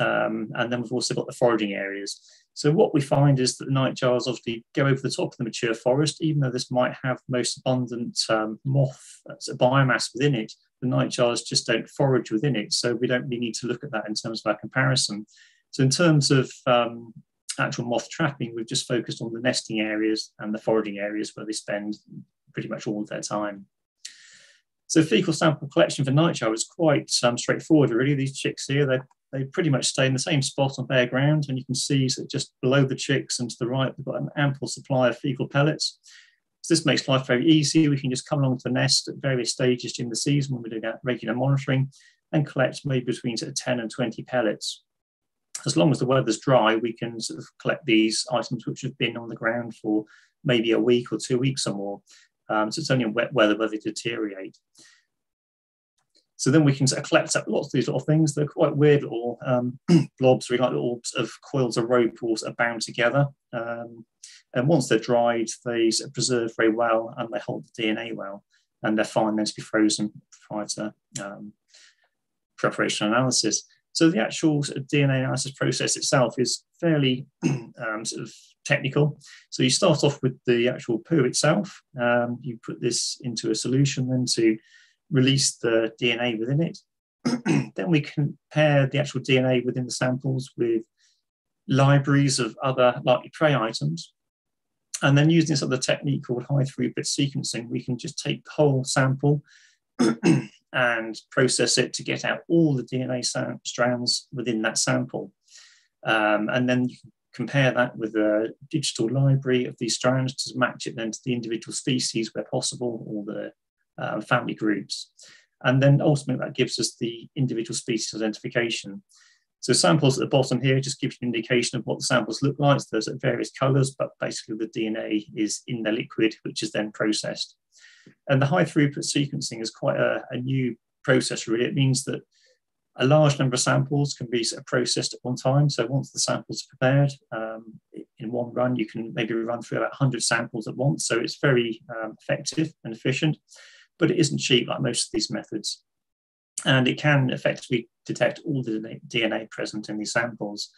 Speaker 3: um, and then we've also got the foraging areas. So what we find is that the nightjars obviously go over the top of the mature forest, even though this might have most abundant um, moth uh, biomass within it, the nightjars just don't forage within it. So we don't really need to look at that in terms of our comparison. So in terms of um, actual moth trapping, we've just focused on the nesting areas and the foraging areas where they spend pretty much all of their time. So fecal sample collection for nightjar is quite um, straightforward, really. These chicks here, they they pretty much stay in the same spot on bare ground, and you can see that just below the chicks and to the right, they've got an ample supply of fecal pellets. So this makes life very easy. We can just come along to the nest at various stages during the season when we're doing regular monitoring and collect maybe between sort of 10 and 20 pellets. As long as the weather's dry, we can sort of collect these items which have been on the ground for maybe a week or two weeks or more. Um, so it's only in wet weather where they deteriorate. So then we can sort of collect up lots of these little things. They're quite weird little um, *clears throat* blobs, really like little of coils of rope all sort of bound together. Um, and once they're dried, they sort of preserve very well and they hold the DNA well. And they're fine then to be frozen prior to um, preparation analysis. So the actual sort of DNA analysis process itself is fairly *clears throat* um, sort of technical. So you start off with the actual poo itself. Um, you put this into a solution then to release the DNA within it. *clears throat* then we compare the actual DNA within the samples with libraries of other likely prey items. And then using this other technique called high throughput sequencing, we can just take the whole sample *clears throat* and process it to get out all the DNA strands within that sample. Um, and then you can compare that with a digital library of these strands to match it then to the individual species where possible or the uh, family groups. And then ultimately that gives us the individual species identification. So samples at the bottom here just gives you an indication of what the samples look like. So there's various colors, but basically the DNA is in the liquid, which is then processed. And the high throughput sequencing is quite a, a new process, really. It means that a large number of samples can be processed at one time. So once the samples are prepared, um, in one run, you can maybe run through about 100 samples at once. So it's very um, effective and efficient but it isn't cheap like most of these methods. And it can effectively detect all the DNA present in these samples.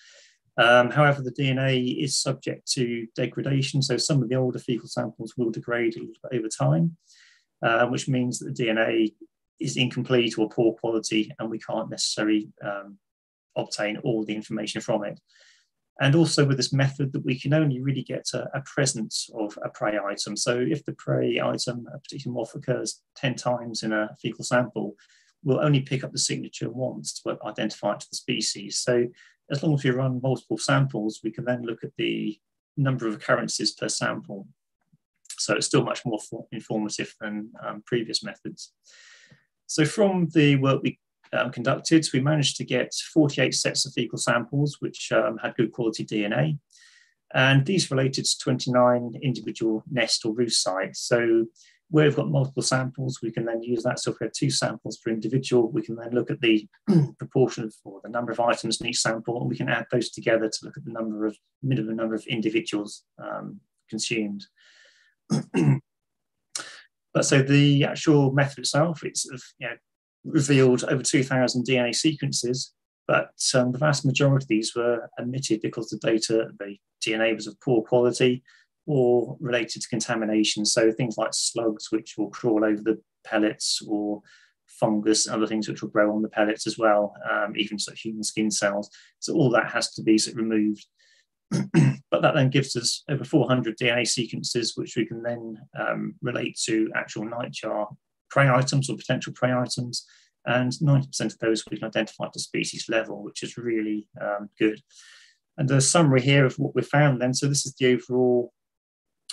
Speaker 3: Um, however, the DNA is subject to degradation, so some of the older fecal samples will degrade over time, uh, which means that the DNA is incomplete or poor quality, and we can't necessarily um, obtain all the information from it. And also with this method that we can only really get a, a, presence of a prey item. So if the prey item, a particular moth occurs 10 times in a fecal sample, we'll only pick up the signature once to identify it to the species. So as long as we run multiple samples, we can then look at the number of occurrences per sample. So it's still much more informative than um, previous methods. So from the work we um, conducted, we managed to get 48 sets of fecal samples, which um, had good quality DNA. And these related to 29 individual nest or roost sites. So where we've got multiple samples, we can then use that. So if we have two samples per individual, we can then look at the *clears throat* proportion of or the number of items in each sample, and we can add those together to look at the number of minimum number of individuals um, consumed. *clears throat* but so the actual method itself, it's of you know, revealed over 2,000 DNA sequences, but um, the vast majority of these were omitted because the data, the DNA was of poor quality or related to contamination. So things like slugs, which will crawl over the pellets, or fungus, other things which will grow on the pellets as well, um, even sort of human skin cells. So all that has to be sort of removed. *clears throat* but that then gives us over 400 DNA sequences, which we can then um, relate to actual nightjar prey items or potential prey items, and 90% of those we can identify at the species level, which is really um, good. And a summary here of what we found then. So this is the overall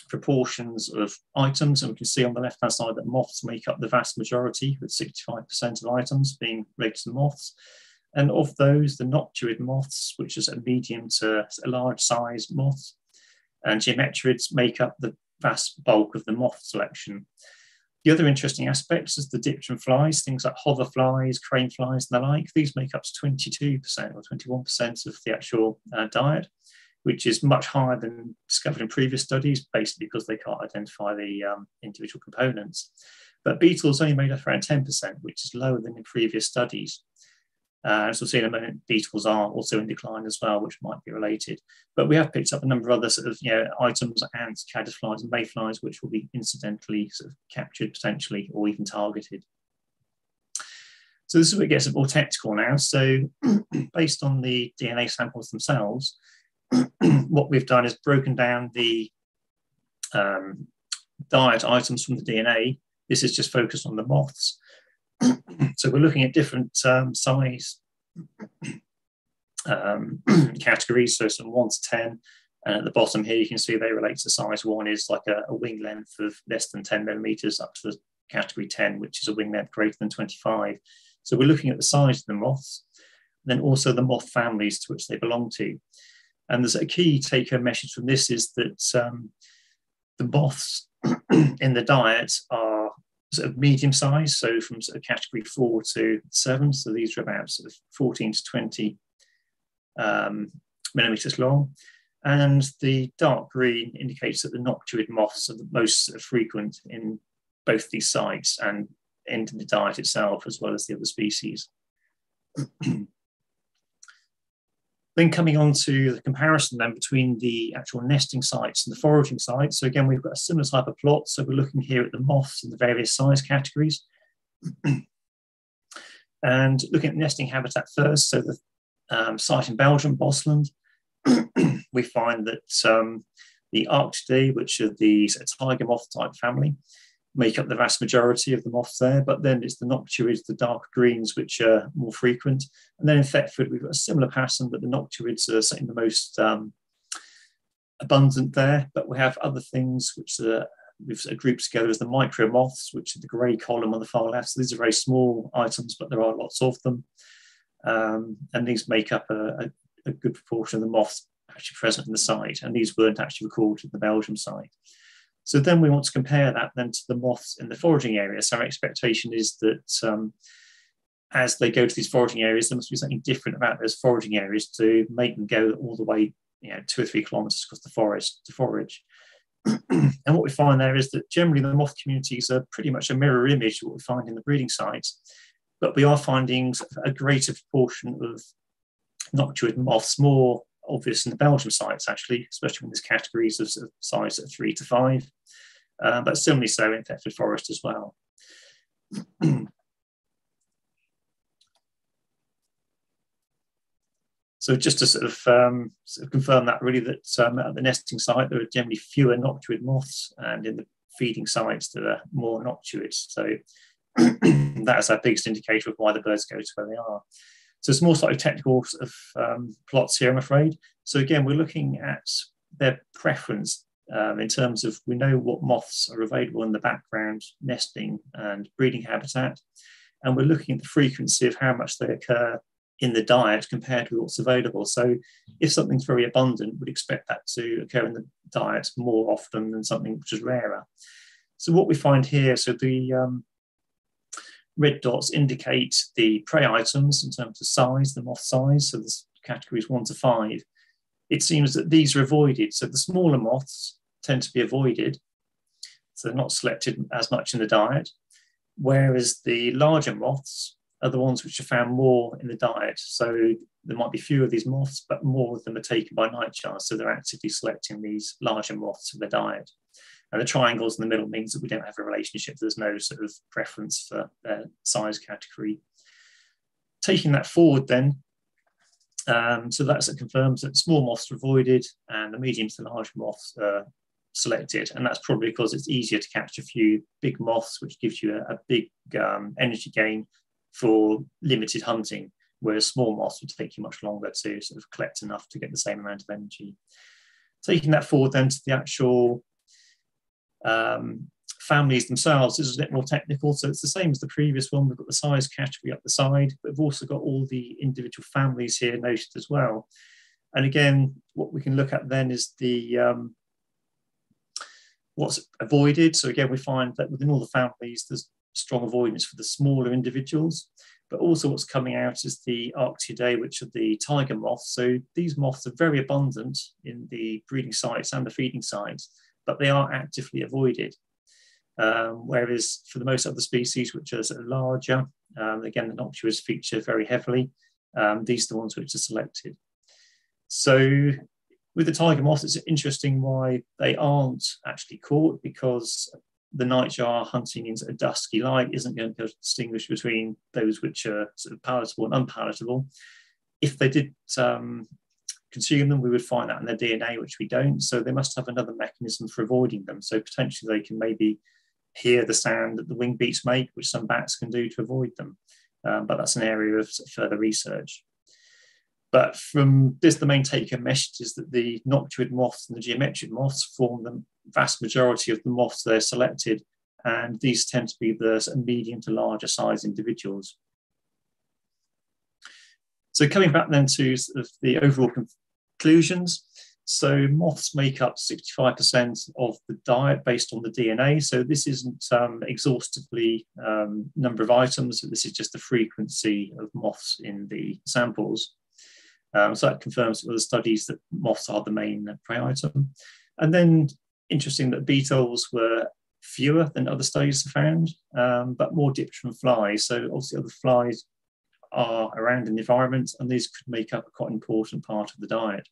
Speaker 3: proportions of items, and we can see on the left-hand side that moths make up the vast majority, with 65% of items being related to moths. And of those, the noctuid moths, which is a medium to a large size moth, and geometrids make up the vast bulk of the moth selection. The other interesting aspects is the dipteran flies, things like hover flies, crane flies, and the like. These make up 22% or 21% of the actual uh, diet, which is much higher than discovered in previous studies, basically because they can't identify the um, individual components. But beetles only made up around 10%, which is lower than in previous studies. Uh, as we'll see in a moment, beetles are also in decline as well, which might be related. But we have picked up a number of other sort of you know, items, ants, caddisflies, and mayflies, which will be incidentally sort of captured potentially or even targeted. So this is where it gets a more technical now. So *clears throat* based on the DNA samples themselves, *clears throat* what we've done is broken down the um, diet items from the DNA. This is just focused on the moths so we're looking at different um, size um, *clears throat* categories, so some 1 to 10. And at the bottom here, you can see they relate to size 1 is like a, a wing length of less than 10 millimeters up to the category 10, which is a wing length greater than 25. So we're looking at the size of the moths, then also the moth families to which they belong to. And there's a key take home message from this is that um, the moths *clears throat* in the diet are sort of medium size, so from sort of category four to seven. So these are about sort of 14 to 20 um, millimeters long. And the dark green indicates that the noctuid moths are the most frequent in both these sites and in the diet itself, as well as the other species. *clears throat* then coming on to the comparison then between the actual nesting sites and the foraging sites. So again, we've got a similar type of plot. So we're looking here at the moths in the various size categories. *clears throat* and looking at nesting habitat first, so the um, site in Belgium, Bosland, *clears throat* we find that um, the Arctiidae, which are the tiger moth type family, make up the vast majority of the moths there, but then it's the noctuids, the dark greens, which are more frequent. And then in Thetford, we've got a similar pattern, but the noctuids are certainly the most um, abundant there. But we have other things which are, we've grouped together as the micro moths, which are the grey column on the far left. So these are very small items, but there are lots of them. Um, and these make up a, a, a, good proportion of the moths actually present in the site. And these weren't actually recorded in the Belgium site. So then we want to compare that then to the moths in the foraging area. So our expectation is that um, as they go to these foraging areas, there must be something different about those foraging areas to make them go all the way, you know, two or three kilometres across the forest to forage. *clears throat* and what we find there is that generally the moth communities are pretty much a mirror image of what we find in the breeding sites, but we are finding a greater proportion of noctuid moths, more obvious in the Belgium sites, actually, especially when there's categories of, of size of three to five, uh, but similarly so in Thetford Forest as well. *clears throat* so just to sort of, um, sort of, confirm that really that um, at the nesting site there are generally fewer noctuid moths and in the feeding sites there are more noctuids. So *clears throat* that's our biggest indicator of why the birds go to where they are. So it's more sort of technical sort of um, plots here, I'm afraid. So again, we're looking at their preference um, in terms of we know what moths are available in the background, nesting and breeding habitat, and we're looking at the frequency of how much they occur in the diet compared with what's available. So if something's very abundant, we'd expect that to occur in the diet more often than something which is rarer. So what we find here, so the um, red dots indicate the prey items in terms of size, the moth size, so this categories one to five. It seems that these are avoided. So the smaller moths tend to be avoided. So they're not selected as much in the diet. Whereas the larger moths are the ones which are found more in the diet. So there might be fewer of these moths, but more of them are taken by nightjars. So they're actively selecting these larger moths for the diet. And the triangles in the middle means that we don't have a relationship. There's no sort of preference for uh, size category. Taking that forward then, um, so that's it confirms that small moths are avoided and the medium to large moths are selected. And that's probably because it's easier to catch a few big moths, which gives you a, a big um, energy gain for limited hunting, whereas small moths would take you much longer to sort of collect enough to get the same amount of energy. Taking that forward then to the actual um, families themselves. This is a bit more technical, so it's the same as the previous one. We've got the size category up the side, but we've also got all the individual families here noted as well. And again, what we can look at then is the um, what's avoided. So again, we find that within all the families, there's strong avoidance for the smaller individuals, but also what's coming out is the Arctiidae, which are the tiger moths. So these moths are very abundant in the breeding sites and the feeding sites but they are actively avoided. Um, whereas for the most other species, which are sort of larger, um, again, the noctuids feature very heavily. Um, these are the ones which are selected. So with the tiger moth, it's interesting why they aren't actually caught because the nightjar hunting in a dusky light isn't going to distinguish between those which are sort of palatable and unpalatable. If they did um, consume them, we would find that in their DNA, which we don't. So they must have another mechanism for avoiding them. So potentially they can maybe hear the sound that the wing beats make, which some bats can do to avoid them. Um, but that's an area of further research. But from this, the main take home message is that the noctuid moths and the geometrid moths form the vast majority of the moths they're selected, and these tend to be the medium to larger size individuals. So coming back then to sort of the overall conclusions. So moths make up 65% of the diet based on the DNA. So this isn't um, exhaustively um, number of items. This is just the frequency of moths in the samples. Um, so that confirms with the studies that moths are the main prey item. And then interesting that beetles were fewer than other studies have found, um, but more from flies. So obviously other flies are around in the environment and these could make up a quite important part of the diet.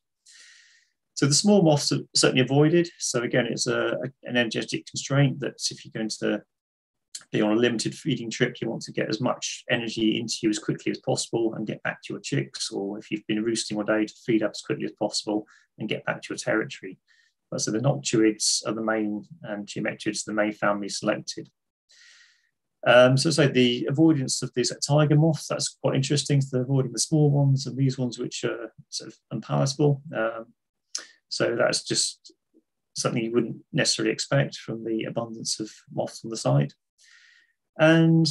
Speaker 3: So the small moths are certainly avoided. So again, it's a, an energetic constraint that if you're going to be on a limited feeding trip, you want to get as much energy into you as quickly as possible and get back to your chicks, or if you've been roosting all day, to feed up as quickly as possible and get back to your territory. But so the noctuids are the main, and geometrids the main family selected. Um, so, so the avoidance of these tiger moths, that's quite interesting. So they're avoiding the small ones and these ones which are sort of unpalatable. Um, so that's just something you wouldn't necessarily expect from the abundance of moths on the site. And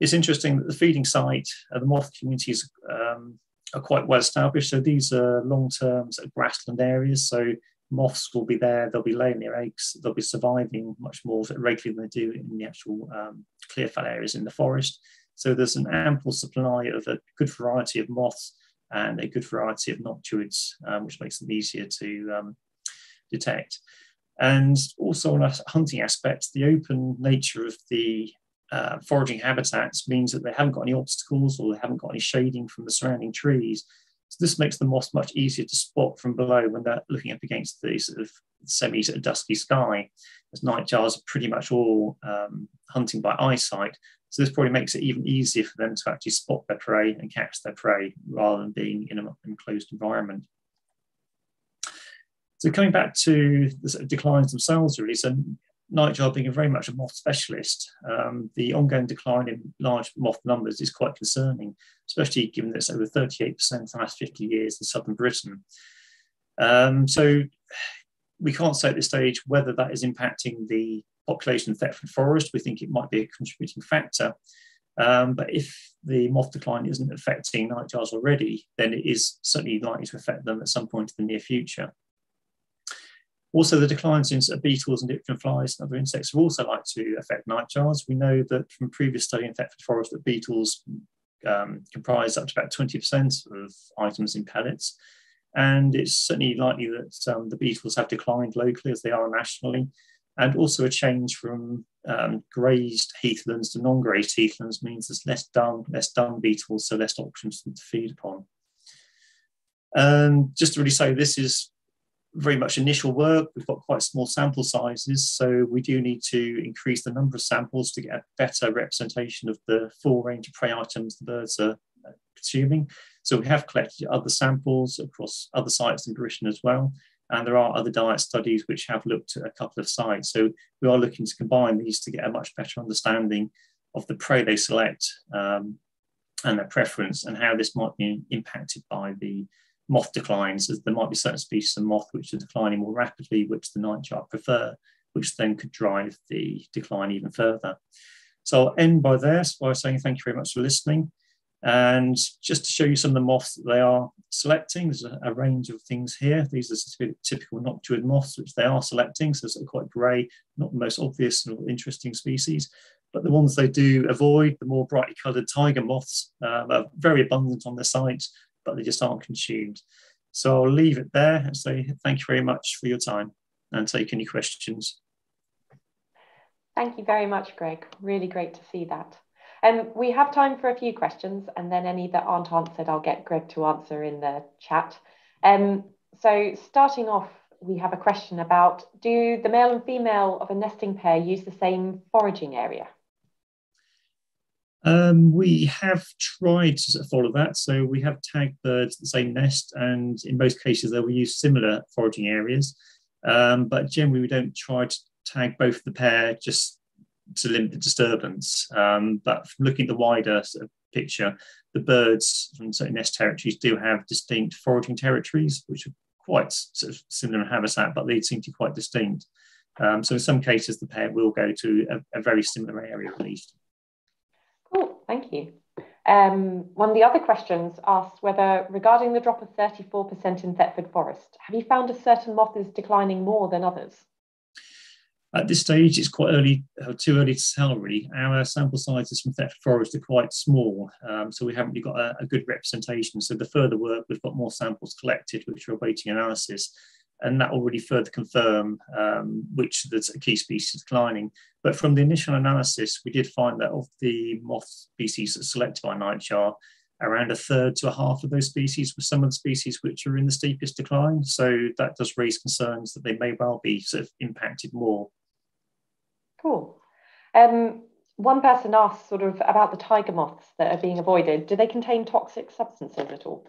Speaker 3: it's interesting that the feeding site, the moth communities um, are quite well established. So these are long-term sort of grassland areas. So moths will be there, they'll be laying their eggs, they'll be surviving much more regularly than they do in the actual um, clear fell areas in the forest. So there's an ample supply of a good variety of moths and a good variety of noctuids, um, which makes them easier to um, detect. And also on a hunting aspect, the open nature of the uh, foraging habitats means that they haven't got any obstacles or they haven't got any shading from the surrounding trees. So this makes the moths much easier to spot from below when they're looking up against the sort of semi sort of dusky sky, as nightjars are pretty much all um, hunting by eyesight. So this probably makes it even easier for them to actually spot their prey and catch their prey rather than being in an enclosed environment. So coming back to the sort of declines themselves, really, so nightjar being a very much a moth specialist, um, the ongoing decline in large moth numbers is quite concerning, especially given that it's over 38% in the last 50 years in southern Britain. Um, so we can't say at this stage whether that is impacting the population of Thetford forest, we think it might be a contributing factor. Um, but if the moth decline isn't affecting nightjars already, then it is certainly likely to affect them at some point in the near future. Also, the declines in beetles and dipteran flies and other insects are also likely to affect nightjars. We know that from previous study in Thetford forest that beetles um, comprise up to about 20% of items in pellets. And it's certainly likely that um, the beetles have declined locally as they are nationally and also a change from um, grazed heathlands to non-grazed heathlands means there's less dung, less dung beetles, so less options to feed upon. And just to really say, this is very much initial work. We've got quite small sample sizes, so we do need to increase the number of samples to get a better representation of the full range of prey items the birds are consuming. So we have collected other samples across other sites in Britain as well. And there are other diet studies which have looked at a couple of sites. So we are looking to combine these to get a much better understanding of the prey they select um, and their preference and how this might be impacted by the moth declines, as there might be certain species of moth which are declining more rapidly, which the nightjar prefer, which then could drive the decline even further. So I'll end by this by saying thank you very much for listening. And just to show you some of the moths that they are selecting, there's a, a range of things here. These are typical noctuid moths, which they are selecting. So it's quite grey, not the most obvious or interesting species. But the ones they do avoid, the more brightly coloured tiger moths, uh, are very abundant on the site, but they just aren't consumed. So I'll leave it there and say thank you very much for your time and take any questions.
Speaker 1: Thank you very much, Greg. Really great to see that. Um, we have time for a few questions, and then any that aren't answered, I'll get Greg to answer in the chat. Um, so starting off, we have a question about, do the male and female of a nesting pair use the same foraging area?
Speaker 3: Um, we have tried to follow that. So we have tagged birds the same nest, and in most cases, they will use similar foraging areas. Um, but generally, we don't try to tag both the pair just to limit the disturbance. Um, but from looking at the wider sort of picture, the birds from certain nest territories do have distinct foraging territories, which are quite sort of similar in habitat, but they seem to be quite distinct. Um, so in some cases, the pair will go to a, a, very similar area at least.
Speaker 1: Cool, thank you. Um, one of the other questions asks whether, regarding the drop of 34% in Thetford Forest, have you found a certain moth is declining more than others?
Speaker 3: At this stage, it's quite early, uh, too early to tell really. Our sample sizes from Thetford Forest are quite small, um, so we haven't really got a, a, good representation. So the further work, we've got more samples collected, which are awaiting analysis and that will really further confirm um, which the key species declining. But from the initial analysis, we did find that of the moth species that selected by Nightjar, around a third to a half of those species were some of the species which are in the steepest decline. So that does raise concerns that they may well be sort of impacted more.
Speaker 1: Cool. Um, one person asked sort of about the tiger moths that are being avoided. Do they contain toxic substances at all?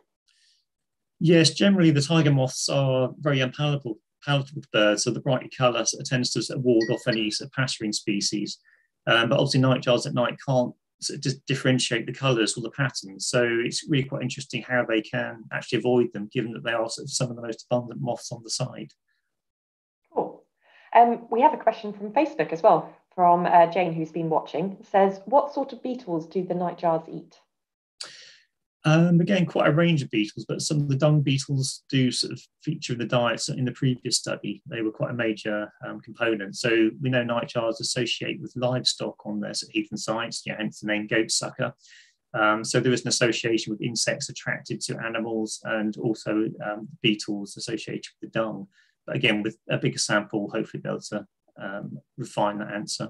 Speaker 3: Yes, generally the tiger moths are very unpalatable palatable birds, so the bright colour tends to ward off any sort of passerine species. Um, but obviously nightjars at night can't sort of differentiate the colours or the patterns. So it's really quite interesting how they can actually avoid them, given that they are sort of some of the most abundant moths on the site.
Speaker 1: Um, we have a question from Facebook as well, from uh, Jane, who's been watching. Says, what sort of beetles do the nightjars eat?
Speaker 3: Um, again, quite a range of beetles, but some of the dung beetles do sort of feature in the diets in the previous study. They were quite a major um, component. So we know nightjars associate with livestock on their sort heathen sites, yeah, hence the name goat sucker. Um, so there is an association with insects attracted to animals and also um, beetles associated with the dung. But again, with a bigger sample, hopefully be able to um, refine that answer.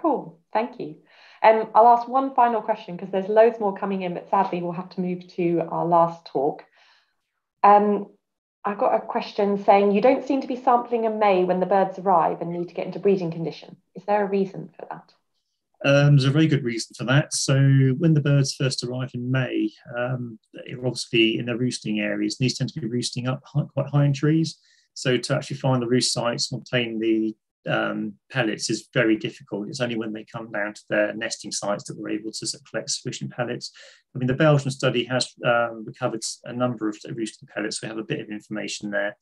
Speaker 1: Cool, thank you. Um, I'll ask one final question because there's loads more coming in, but sadly we'll have to move to our last talk. Um, I've got a question saying you don't seem to be sampling in May when the birds arrive and need to get into breeding condition. Is there a reason for that?
Speaker 3: Um, there's a very good reason for that. So when the birds first arrive in May, um, they're obviously in their roosting areas. These tend to be roosting up quite high in trees. So to actually find the roost sites and obtain the um, pellets is very difficult. It's only when they come down to their nesting sites that we're able to collect sufficient pellets. I mean, the Belgian study has um, recovered a number of roosting pellets. So we have a bit of information there.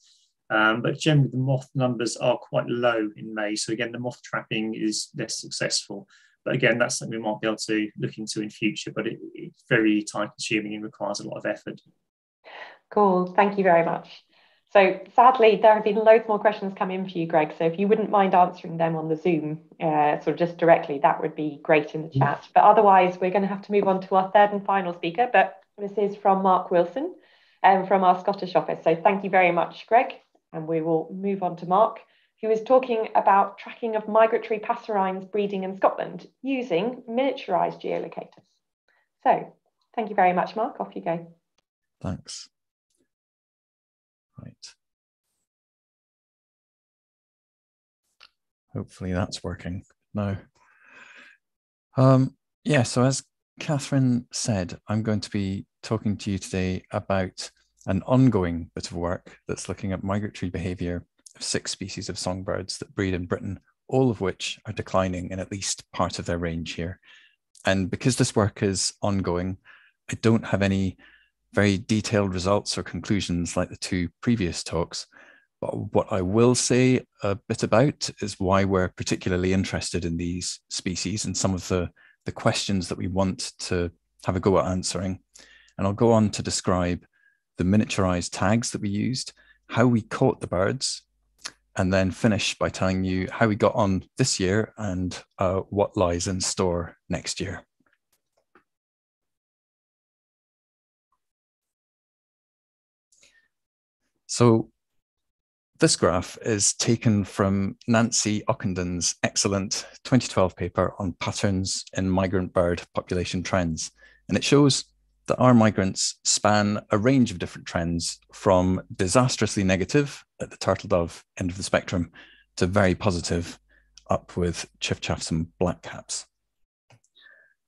Speaker 3: Um, but generally, the moth numbers are quite low in May. So again, the moth trapping is less successful. But again, that's something we might be able to look into in future. But it, it's very time consuming and requires a lot of effort.
Speaker 1: Cool. Thank you very much. So sadly, there have been loads more questions come in for you, Greg. So if you wouldn't mind answering them on the Zoom, uh, sort of just directly, that would be great in the chat. But otherwise, we're going to have to move on to our third and final speaker. But this is from Mark Wilson um, from our Scottish office. So thank you very much, Greg. And we will move on to Mark, who is talking about tracking of migratory passerines breeding in Scotland using miniaturized geolocators. So thank you very much, Mark. Off you go.
Speaker 5: Thanks. Right. Hopefully that's working now. Um, yeah, so as Katharine said, I'm going to be talking to you today about an ongoing bit of work that's looking at migratory behavior of six species of songbirds that breed in Britain, all of which are declining in at least part of their range here. And because this work is ongoing, I don't have any very detailed results or conclusions like the two previous talks. But what I will say a bit about is why we're particularly interested in these species and some of the, the questions that we want to have a go at answering. And I'll go on to describe the miniaturized tags that we used, how we caught the birds, and then finish by telling you how we got on this year and uh, what lies in store next year. So this graph is taken from Nancy Ockendon's excellent 2012 paper on patterns in migrant bird population trends. And it shows that our migrants span a range of different trends from disastrously negative at the turtle dove end of the spectrum to very positive up with chiffchaffs and blackcaps.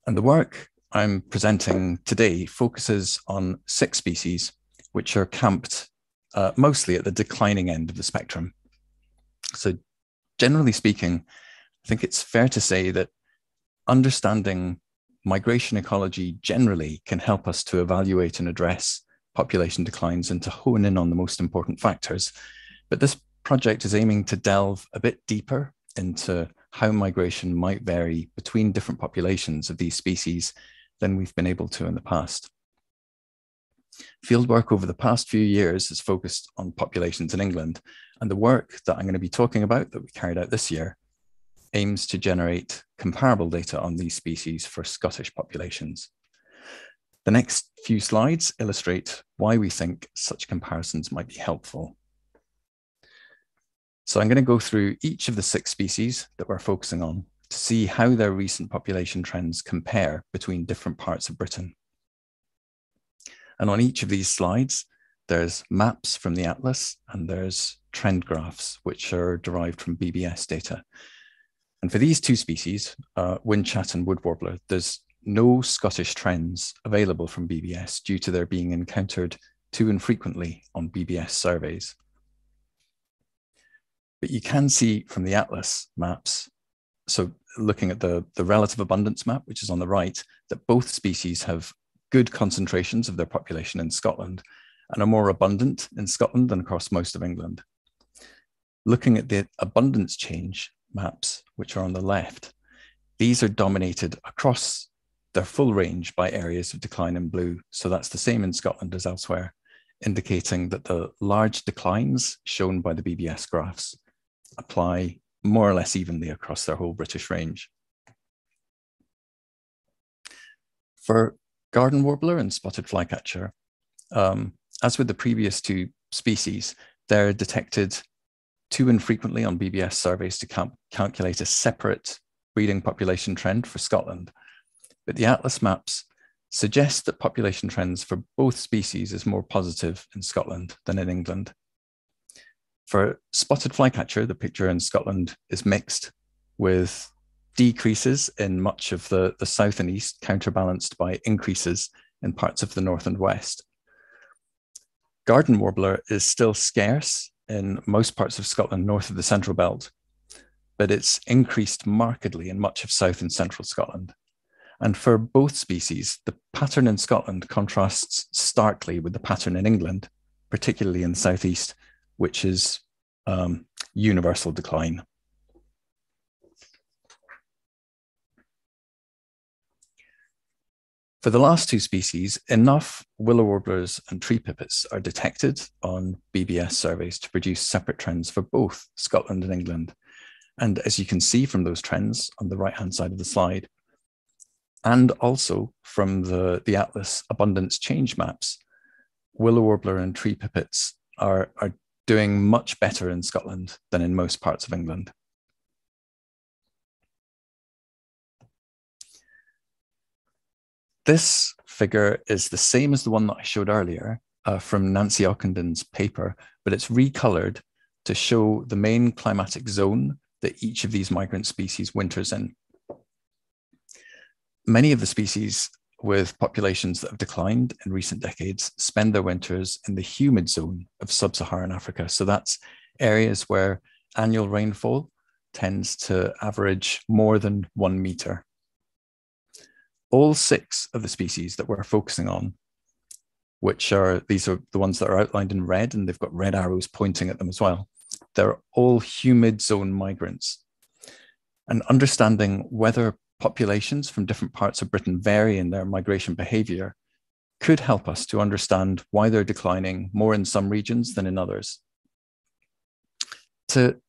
Speaker 5: And the work I'm presenting today focuses on six species which are camped uh, mostly at the declining end of the spectrum. So, generally speaking, I think it's fair to say that understanding migration ecology generally can help us to evaluate and address population declines and to hone in on the most important factors. But this project is aiming to delve a bit deeper into how migration might vary between different populations of these species than we've been able to in the past. Fieldwork over the past few years has focused on populations in England, and the work that I'm going to be talking about that we carried out this year aims to generate comparable data on these species for Scottish populations. The next few slides illustrate why we think such comparisons might be helpful. So I'm going to go through each of the six species that we're focusing on to see how their recent population trends compare between different parts of Britain. And on each of these slides, there's maps from the atlas and there's trend graphs, which are derived from BBS data. And for these two species, uh, whinchat and wood warbler, there's no Scottish trends available from BBS due to their being encountered too infrequently on BBS surveys. But you can see from the atlas maps, so looking at the, the relative abundance map, which is on the right, that both species have good concentrations of their population in Scotland and are more abundant in Scotland than across most of England. Looking at the abundance change maps, which are on the left, these are dominated across their full range by areas of decline in blue. So that's the same in Scotland as elsewhere, indicating that the large declines shown by the BBS graphs apply more or less evenly across their whole British range. For garden warbler and spotted flycatcher, um, as with the previous two species, they're detected too infrequently on BBS surveys to cal calculate a separate breeding population trend for Scotland. But the Atlas maps suggest that population trends for both species is more positive in Scotland than in England. For spotted flycatcher, the picture in Scotland is mixed with decreases in much of the, the south and east, counterbalanced by increases in parts of the north and west. Garden warbler is still scarce in most parts of Scotland north of the central belt, but it's increased markedly in much of south and central Scotland. And for both species, the pattern in Scotland contrasts starkly with the pattern in England, particularly in the southeast, which is um, universal decline. For the last two species, enough willow warblers and tree pipits are detected on BBS surveys to produce separate trends for both Scotland and England. And as you can see from those trends on the right-hand side of the slide, and also from the, the Atlas abundance change maps, willow warbler and tree pipits are, are doing much better in Scotland than in most parts of England. This figure is the same as the one that I showed earlier uh, from Nancy Ockendon's paper, but it's recolored to show the main climatic zone that each of these migrant species winters in. Many of the species with populations that have declined in recent decades spend their winters in the humid zone of sub Saharan Africa. So that's areas where annual rainfall tends to average more than one meter. All six of the species that we're focusing on, which are these are the ones that are outlined in red, and they've got red arrows pointing at them as well. They're all humid zone migrants. And understanding whether populations from different parts of Britain vary in their migration behavior could help us to understand why they're declining more in some regions than in others. To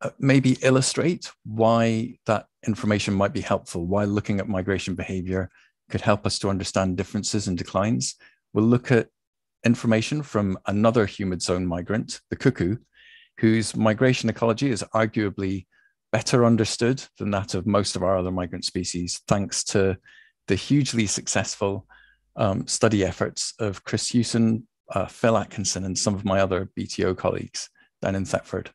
Speaker 5: uh, maybe illustrate why that information might be helpful, why looking at migration behavior could help us to understand differences and declines, we'll look at information from another humid zone migrant, the cuckoo, whose migration ecology is arguably better understood than that of most of our other migrant species, thanks to the hugely successful um, study efforts of Chris Hewson, uh, Phil Atkinson, and some of my other BTO colleagues down in Thetford.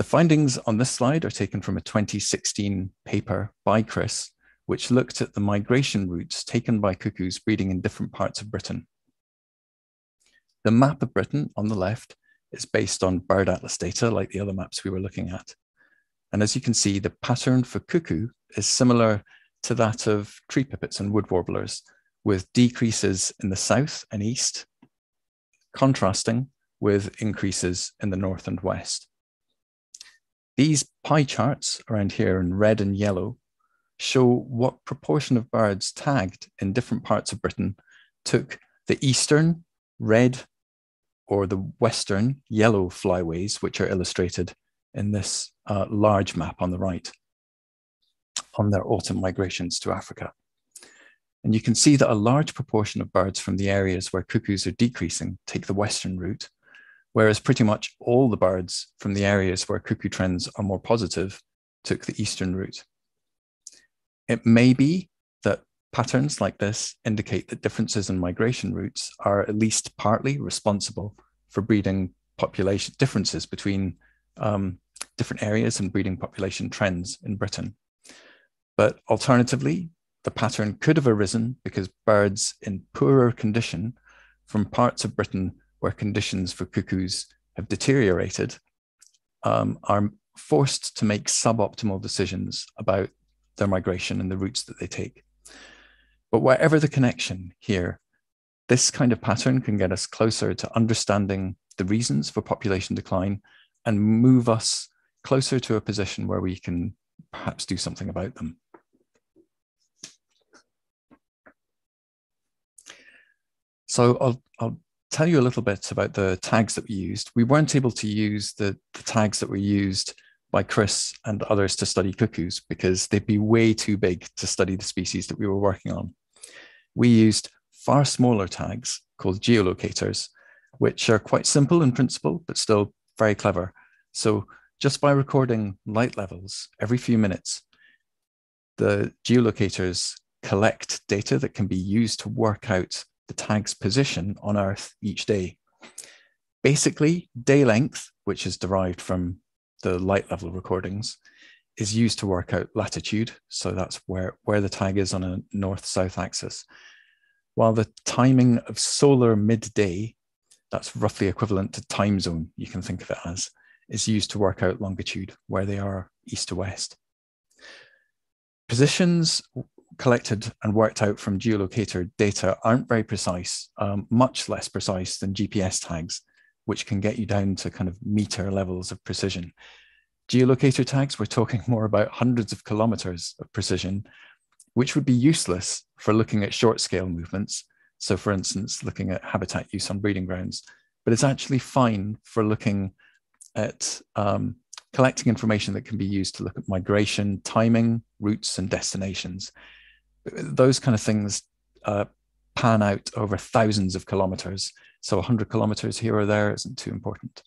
Speaker 5: The findings on this slide are taken from a 2016 paper by Chris, which looked at the migration routes taken by cuckoos breeding in different parts of Britain. The map of Britain on the left is based on bird atlas data like the other maps we were looking at. And as you can see, the pattern for cuckoo is similar to that of tree pipits and wood warblers, with decreases in the south and east, contrasting with increases in the north and west. These pie charts around here in red and yellow show what proportion of birds tagged in different parts of Britain took the eastern red or the western yellow flyways, which are illustrated in this uh, large map on the right on their autumn migrations to Africa. And you can see that a large proportion of birds from the areas where cuckoos are decreasing take the western route, whereas pretty much all the birds from the areas where cuckoo trends are more positive took the eastern route. It may be that patterns like this indicate that differences in migration routes are at least partly responsible for breeding population differences between um, different areas and breeding population trends in Britain. But alternatively, the pattern could have arisen because birds in poorer condition from parts of Britain where conditions for cuckoos have deteriorated um, are forced to make suboptimal decisions about their migration and the routes that they take. But whatever the connection here, this kind of pattern can get us closer to understanding the reasons for population decline and move us closer to a position where we can perhaps do something about them. So I'll, I'll tell you a little bit about the tags that we used. We weren't able to use the, the tags that were used by Chris and others to study cuckoos because they'd be way too big to study the species that we were working on. We used far smaller tags called geolocators, which are quite simple in principle, but still very clever. So just by recording light levels every few minutes, the geolocators collect data that can be used to work out the tag's position on Earth each day. Basically, day length, which is derived from the light level recordings, is used to work out latitude. So that's where, where the tag is on a north south axis. While the timing of solar midday, that's roughly equivalent to time zone, you can think of it as, is used to work out longitude, where they are east to west. Positions collected and worked out from geolocator data aren't very precise, um, much less precise than GPS tags, which can get you down to kind of meter levels of precision. Geolocator tags, we're talking *laughs* more about hundreds of kilometers of precision, which would be useless for looking at short scale movements. So, for instance, looking at habitat use on breeding grounds, but it's actually fine for looking at um, collecting information that can be used to look at migration, timing, routes, and destinations. Those kind of things uh, pan out over thousands of kilometers. So 100 kilometers here or there isn't too important.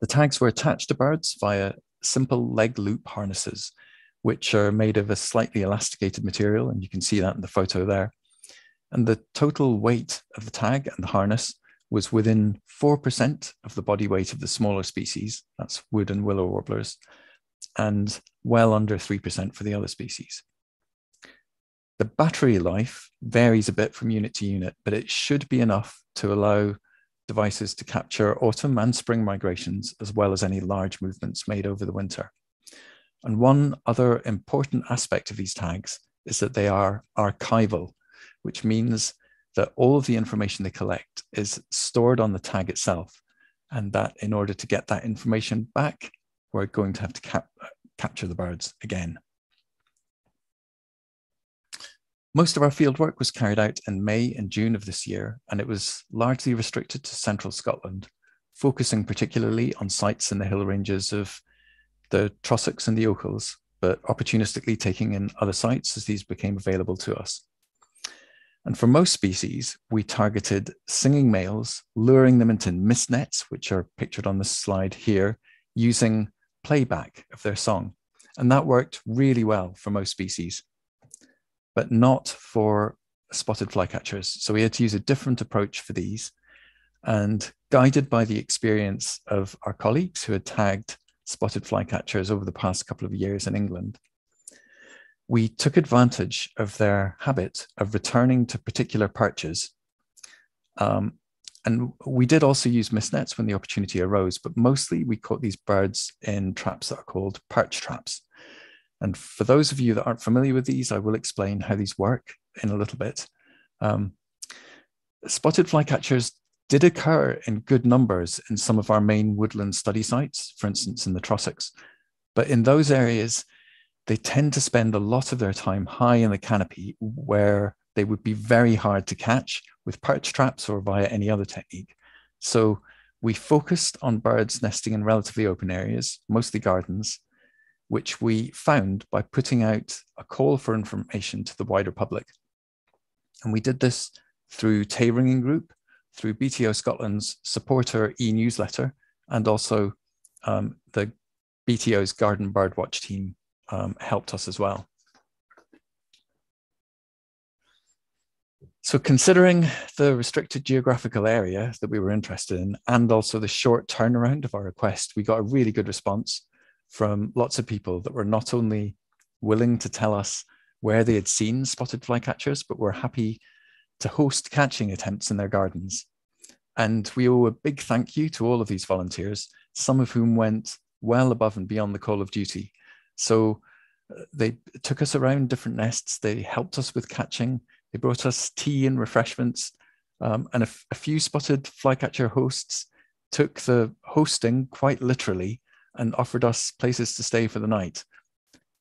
Speaker 5: The tags were attached to birds via simple leg loop harnesses, which are made of a slightly elasticated material, and you can see that in the photo there. And the total weight of the tag and the harness was within 4% of the body weight of the smaller species, that's wood and willow warblers, and well under 3% for the other species. The battery life varies a bit from unit to unit, but it should be enough to allow devices to capture autumn and spring migrations, as well as any large movements made over the winter. And one other important aspect of these tags is that they are archival, which means that all of the information they collect is stored on the tag itself. And that in order to get that information back, we're going to have to cap capture the birds again. Most of our field work was carried out in May and June of this year, and it was largely restricted to central Scotland, focusing particularly on sites in the hill ranges of the Trossachs and the Ochils, but opportunistically taking in other sites as these became available to us. And for most species, we targeted singing males, luring them into mist nets, which are pictured on the slide here, using playback of their song. And that worked really well for most species but not for spotted flycatchers. So we had to use a different approach for these. And guided by the experience of our colleagues who had tagged spotted flycatchers over the past couple of years in England, we took advantage of their habit of returning to particular perches. Um, and we did also use mist nets when the opportunity arose, but mostly we caught these birds in traps that are called perch traps. And for those of you that aren't familiar with these, I will explain how these work in a little bit. Um, spotted flycatchers did occur in good numbers in some of our main woodland study sites, for instance, in the Trossachs. But in those areas, they tend to spend a lot of their time high in the canopy where they would be very hard to catch with perch traps or via any other technique. So we focused on birds nesting in relatively open areas, mostly gardens, which we found by putting out a call for information to the wider public. And we did this through Tay Ringing Group, through BTO Scotland's supporter e-newsletter, and also um, the BTO's Garden Birdwatch team um, helped us as well. So considering the restricted geographical area that we were interested in and also the short turnaround of our request, we got a really good response from lots of people that were not only willing to tell us where they had seen spotted flycatchers, but were happy to host catching attempts in their gardens. And we owe a big thank you to all of these volunteers, some of whom went well above and beyond the call of duty. So uh, they took us around different nests, they helped us with catching, they brought us tea and refreshments, um, and a, a few spotted flycatcher hosts took the hosting quite literally and offered us places to stay for the night.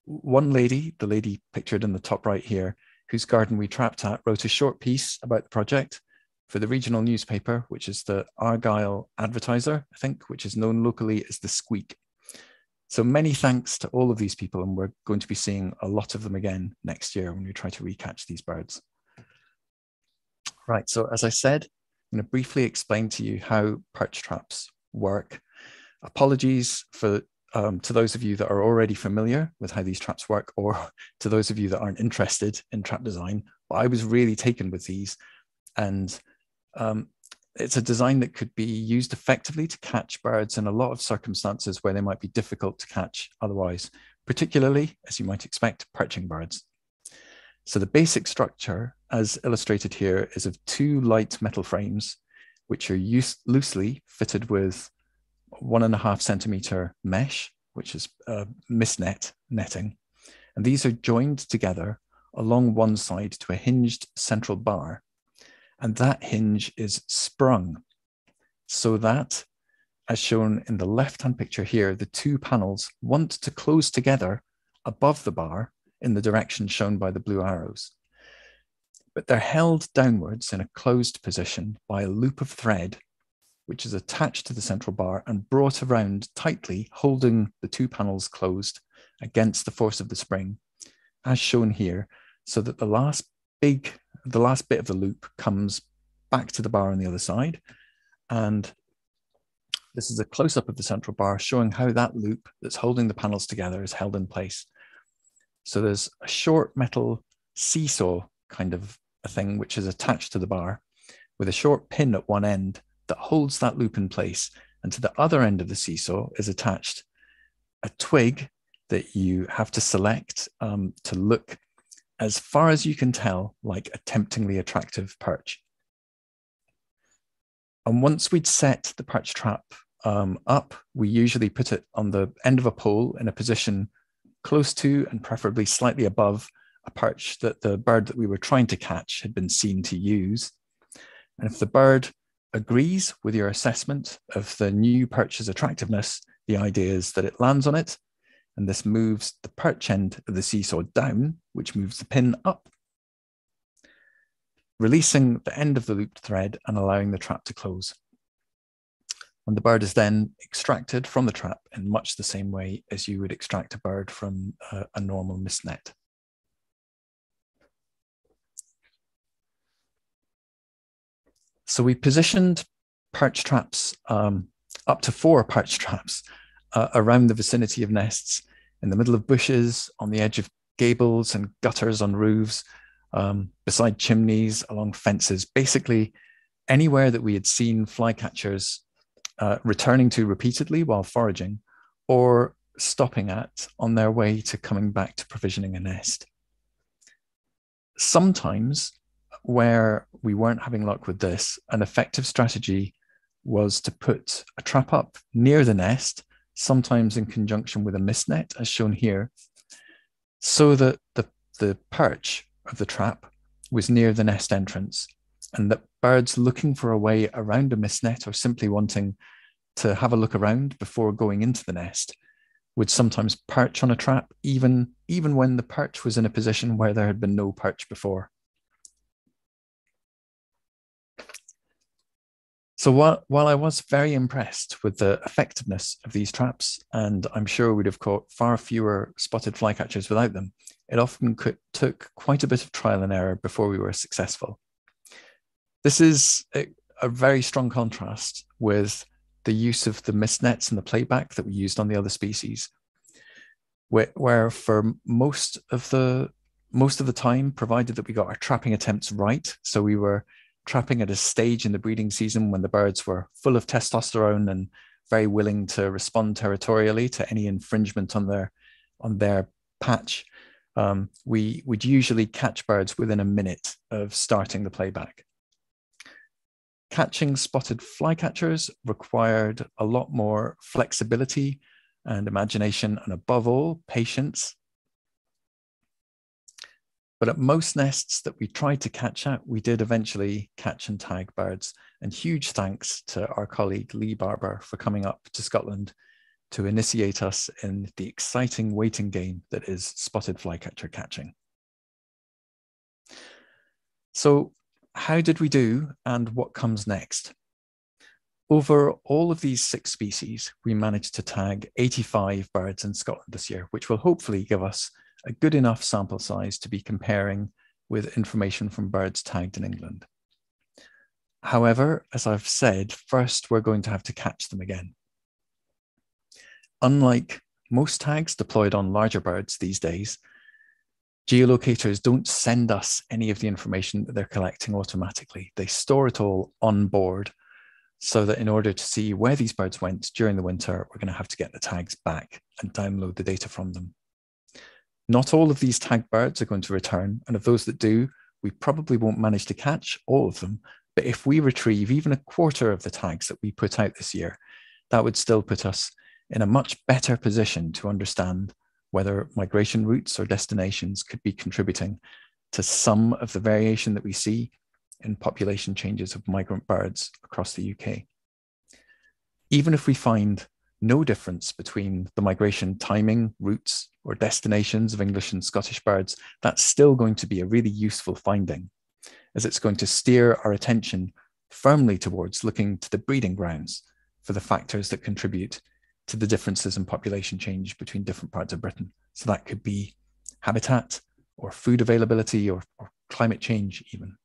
Speaker 5: One lady, the lady pictured in the top right here, whose garden we trapped at, wrote a short piece about the project for the regional newspaper, which is the Argyll Advertiser, I think, which is known locally as the Squeak. So many thanks to all of these people, and we're going to be seeing a lot of them again next year when we try to recatch these birds. Right, so as I said, I'm going to briefly explain to you how perch traps work apologies for um, to those of you that are already familiar with how these traps work, or *laughs* to those of you that aren't interested in trap design. But I was really taken with these, and um, it's a design that could be used effectively to catch birds in a lot of circumstances where they might be difficult to catch otherwise, particularly, as you might expect, perching birds. So the basic structure, as illustrated here, is of two light metal frames, which are loosely fitted with one and a half centimeter mesh, which is uh, net netting. And these are joined together along one side to a hinged central bar. And that hinge is sprung so that, as shown in the left-hand picture here, the two panels want to close together above the bar in the direction shown by the blue arrows. But they're held downwards in a closed position by a loop of thread which is attached to the central bar and brought around tightly, holding the two panels closed against the force of the spring, as shown here, so that the last big, the last bit of the loop comes back to the bar on the other side. And this is a close up of the central bar showing how that loop that's holding the panels together is held in place. So there's a short metal seesaw kind of a thing which is attached to the bar with a short pin at one end that holds that loop in place. And to the other end of the seesaw is attached a twig that you have to select um, to look as far as you can tell like a temptingly attractive perch. And once we'd set the perch trap um, up, we usually put it on the end of a pole in a position close to and preferably slightly above a perch that the bird that we were trying to catch had been seen to use. And if the bird agrees with your assessment of the new perch's attractiveness, the idea is that it lands on it, and this moves the perch end of the seesaw down, which moves the pin up, releasing the end of the looped thread and allowing the trap to close. And the bird is then extracted from the trap in much the same way as you would extract a bird from a, a normal mist net. So we positioned perch traps, um, up to four perch traps uh, around the vicinity of nests, in the middle of bushes, on the edge of gables and gutters on roofs, um, beside chimneys, along fences, basically anywhere that we had seen flycatchers uh, returning to repeatedly while foraging or stopping at on their way to coming back to provisioning a nest. Sometimes where we weren't having luck with this, an effective strategy was to put a trap up near the nest, sometimes in conjunction with a mist net, as shown here, so that the, the perch of the trap was near the nest entrance, and that birds looking for a way around a mist net or simply wanting to have a look around before going into the nest would sometimes perch on a trap even even when the perch was in a position where there had been no perch before. So while, while I was very impressed with the effectiveness of these traps, and I'm sure we'd have caught far fewer spotted flycatchers without them, it often could, took quite a bit of trial and error before we were successful. This is a, a very strong contrast with the use of the mist nets and the playback that we used on the other species, where, where for most of the most of the time, provided that we got our trapping attempts right, so we were trapping at a stage in the breeding season when the birds were full of testosterone and very willing to respond territorially to any infringement on their on their patch. Um, we would usually catch birds within a minute of starting the playback. Catching spotted flycatchers required a lot more flexibility and imagination, and above all, patience but at most nests that we tried to catch at, we did eventually catch and tag birds. And huge thanks to our colleague Lee Barber for coming up to Scotland to initiate us in the exciting waiting game that is spotted flycatcher catching. So, how did we do and what comes next? Over all of these six species, we managed to tag 85 birds in Scotland this year, which will hopefully give us a good enough sample size to be comparing with information from birds tagged in England. However, as I've said, first we're going to have to catch them again. Unlike most tags deployed on larger birds these days, geolocators don't send us any of the information that they're collecting automatically. They store it all on board so that in order to see where these birds went during the winter, we're going to have to get the tags back and download the data from them. Not all of these tagged birds are going to return, and of those that do, we probably won't manage to catch all of them. But if we retrieve even a quarter of the tags that we put out this year, that would still put us in a much better position to understand whether migration routes or destinations could be contributing to some of the variation that we see in population changes of migrant birds across the UK. Even if we find no difference between the migration timing, routes, or destinations of English and Scottish birds, that's still going to be a really useful finding, as it's going to steer our attention firmly towards looking to the breeding grounds for the factors that contribute to the differences in population change between different parts of Britain. So that could be habitat or food availability or, or climate change even.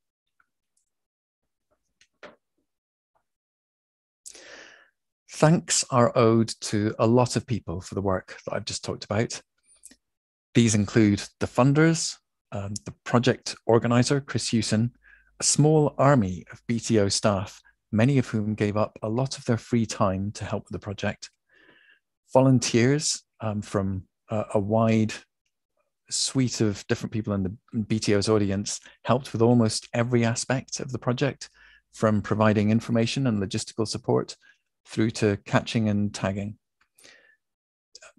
Speaker 5: Thanks are owed to a lot of people for the work that I've just talked about. These include the funders, um, the project organizer, Chris Hewson, a small army of BTO staff, many of whom gave up a lot of their free time to help with the project, volunteers um, from a, a wide suite of different people in the BTO's audience helped with almost every aspect of the project, from providing information and logistical support through to catching and tagging.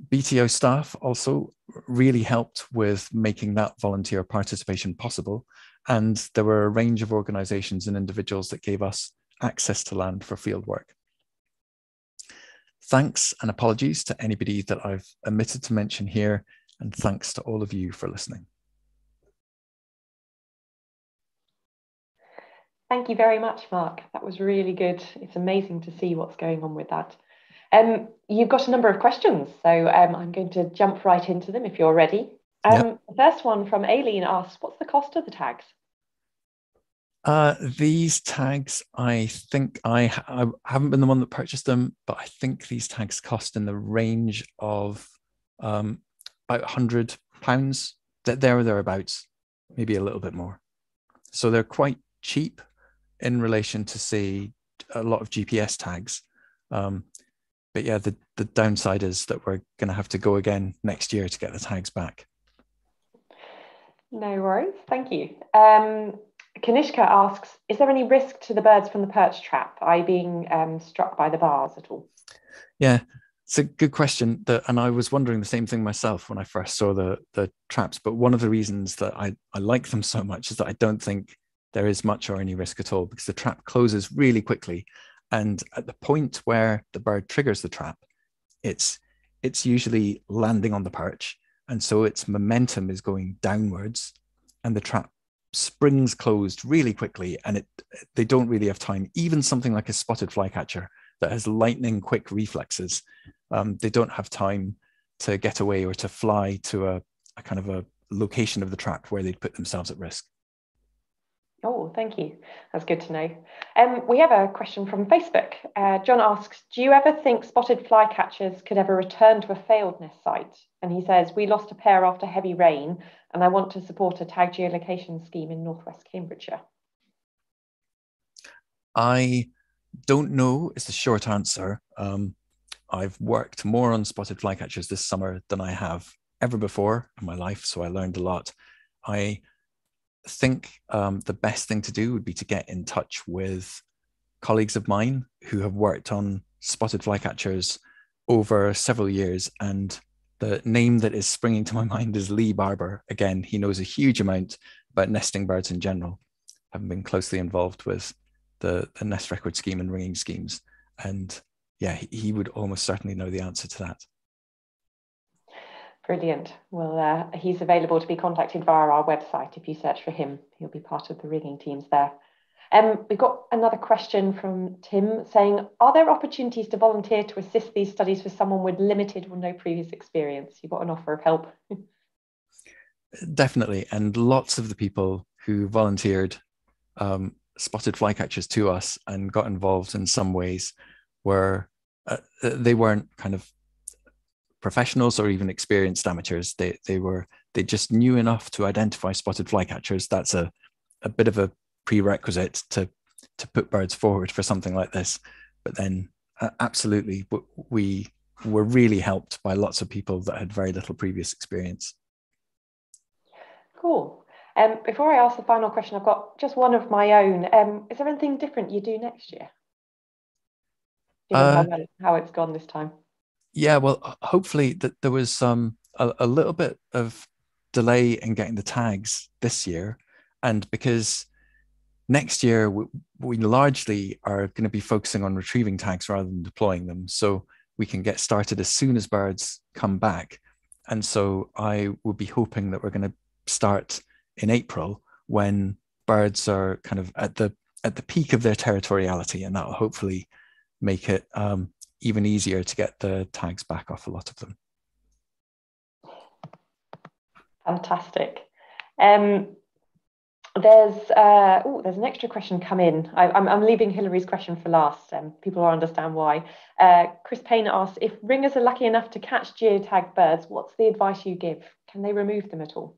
Speaker 5: BTO staff also really helped with making that volunteer participation possible. And there were a range of organizations and individuals that gave us access to land for fieldwork. Thanks and apologies to anybody that I've omitted to mention here, and thanks to all of you for listening.
Speaker 1: Thank you very much, Mark. That was really good. It's amazing to see what's going on with that. Um, you've got a number of questions, so um, I'm going to jump right into them if you're ready. Um, yep. The first one from Aileen asks, what's the cost of the tags?
Speaker 5: Uh, these tags, I think I, I haven't been the one that purchased them, but I think these tags cost in the range of um, about 100 pounds. that There or thereabouts, maybe a little bit more. So they're quite cheap in relation to see a lot of GPS tags. Um, but yeah, the, the downside is that we're going to have to go again next year to get the tags back.
Speaker 1: No worries. Thank you. Um, Kanishka asks, is there any risk to the birds from the perch trap, I being um, struck by the bars at all?
Speaker 5: Yeah, it's a good question. That, and I was wondering the same thing myself when I first saw the, the traps. But one of the reasons that I, I like them so much is that I don't think there is much or any risk at all because the trap closes really quickly. And at the point where the bird triggers the trap, it's it's usually landing on the perch And so its momentum is going downwards and the trap springs closed really quickly and it they don't really have time. Even something like a spotted flycatcher that has lightning quick reflexes, um, they don't have time to get away or to fly to a, a kind of a location of the trap where they'd put themselves at risk.
Speaker 1: Oh, thank you. That's good to know. Um, we have a question from Facebook. Uh, John asks, do you ever think spotted flycatchers could ever return to a failed nest site? And he says, we lost a pair after heavy rain, and I want to support a tag geolocation scheme in Northwest Cambridgeshire.
Speaker 5: I don't know is the short answer. Um, I've worked more on spotted flycatchers this summer than I have ever before in my life, so I learned a lot. I think um, the best thing to do would be to get in touch with colleagues of mine who have worked on spotted flycatchers over several years. And the name that is springing to my *laughs* mind is Lee Barber. Again, he knows a huge amount about nesting birds in general, having been closely involved with the, the nest record scheme and ringing schemes. And yeah, he would almost certainly know the answer to that.
Speaker 1: Brilliant. Well, uh, he's available to be contacted via our website. If you search for him, he'll be part of the ringing teams there. Um, we've got another question from Tim saying, are there opportunities to volunteer to assist these studies for someone with limited or no previous experience? You've got an offer of help. *laughs*
Speaker 5: Definitely. And lots of the people who volunteered um, spotted flycatchers to us and got involved in some ways were, uh, they weren't kind of professionals or even experienced amateurs. They they were they just knew enough to identify spotted flycatchers. That's a a bit of a prerequisite to to put birds forward for something like this. But then, uh, absolutely, we were really helped by lots of people that had very little previous experience.
Speaker 1: Cool. Um, before I ask the final question, I've got just one of my own. Um, is there anything different you do next year? Uh, how, how it's gone this time?
Speaker 5: Yeah, well, hopefully that there was um, a, a little bit of delay in getting the tags this year, and because next year we, we largely are going to be focusing on retrieving tags rather than deploying them, so we can get started as soon as birds come back. And so I would be hoping that we're going to start in April when birds are kind of at the at the peak of their territoriality, and that will hopefully make it um, even easier to get the tags back off a lot of them.
Speaker 1: Fantastic. Um, there's uh, oh, there's an extra question come in. I, am leaving Hillary's question for last. Um, people will understand why. Uh, Chris Payne asks if ringers are lucky enough to catch geotagged birds, what's the advice you give? Can they remove them at all?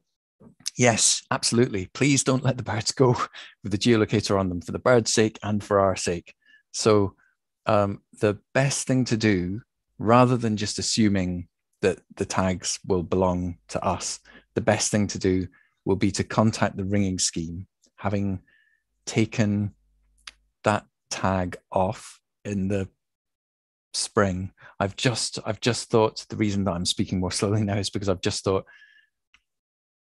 Speaker 5: Yes, absolutely. Please don't let the birds go *laughs* with the geolocator on them for the bird's sake and for our sake. So um, the best thing to do, rather than just assuming that the tags will belong to us, the best thing to do will be to contact the ringing scheme, having taken that tag off in the spring. I've just I've just thought the reason that I'm speaking more slowly *laughs* now is because I've just thought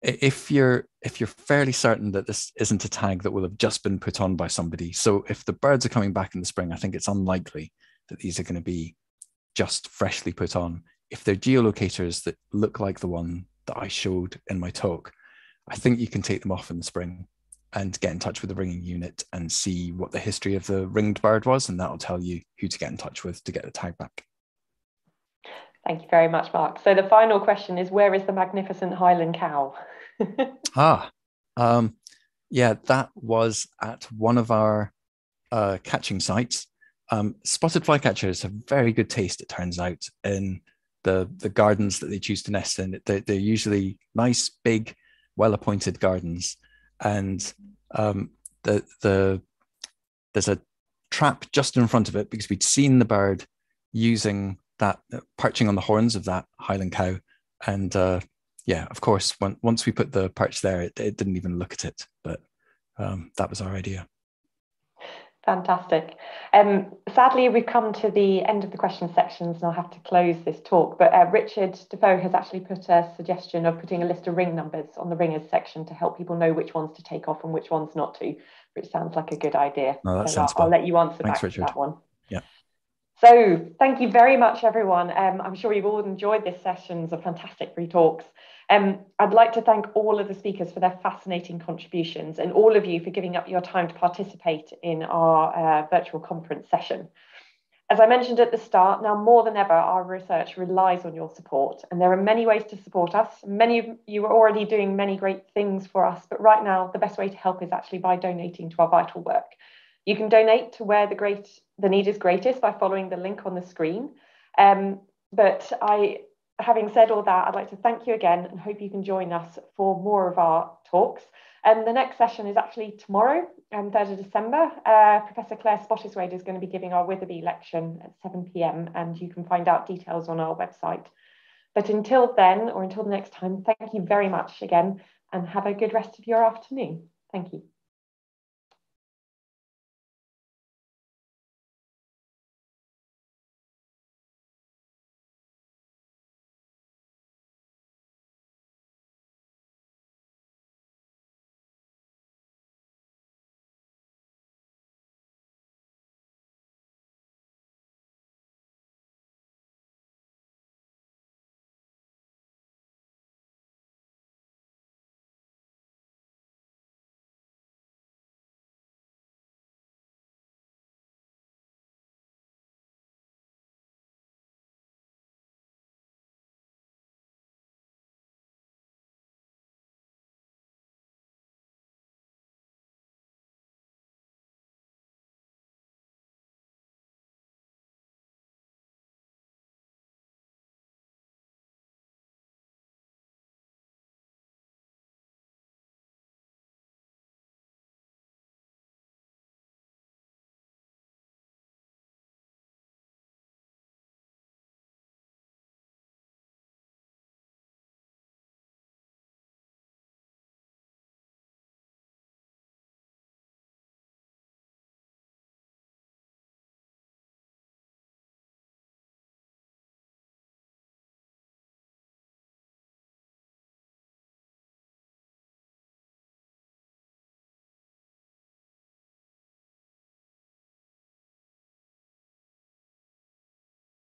Speaker 5: if you're if you're fairly certain that this isn't a tag that will have just been put on by somebody so if the birds are coming back in the spring i think it's unlikely that these are going to be just freshly put on if they're geolocators that look like the one that i showed in my talk i think you can take them off in the spring and get in touch with the ringing unit and see what the history of the ringed bird was and that'll tell you who to get in touch with to get the tag back
Speaker 1: Thank you very much, Mark. So the final question is, where is the magnificent Highland cow? *laughs*
Speaker 5: ah, um, yeah, that was at one of our uh, catching sites. Um, spotted flycatchers have very good taste, it turns out, in the, the gardens that they choose to nest in. They're, they're usually nice, big, well-appointed gardens. And um, the, the, there's a trap just in front of it because we'd seen the bird using that uh, perching on the horns of that Highland cow. And uh, yeah, of course, when, once we put the perch there, it, it didn't even look at it, but um, that was our idea.
Speaker 1: Fantastic. Um, sadly, we've come to the end of the question sections and I'll have to close this talk. But uh, Richard Defoe has actually put a suggestion of putting a list of ring numbers on the ringers section to help people know which ones to take off and which ones not to, which sounds like a good idea.
Speaker 5: No, that
Speaker 1: so
Speaker 5: sounds
Speaker 1: I'll, I'll, let you answer
Speaker 5: Thanks,
Speaker 1: back
Speaker 5: Richard.
Speaker 1: to that one.
Speaker 5: Yeah.
Speaker 1: So thank you very much, everyone. Um, I'm sure you've all enjoyed this sessions of fantastic free talks. Um, I'd like to thank all of the speakers for their fascinating contributions and all of you for giving up your time to participate in our uh, virtual conference session. As I mentioned at the start, now more than ever, our research relies on your support, and there are many ways to support us. Many of you are already doing many great things for us, but right now, the best way to help is actually by donating to our vital work. You can donate to where the great the need is greatest by following the link on the screen. Um, but I, having said all that, I'd like to thank you again and hope you can join us for more of our talks. And um, the next session is actually tomorrow, um, 3rd of December. Uh, Professor Claire Spottiswoode is going to be giving our Witherby lecture at 7 p.m. and you can find out details on our website. But until then, or until the next time, thank you very much again and have a good rest of your afternoon. Thank you.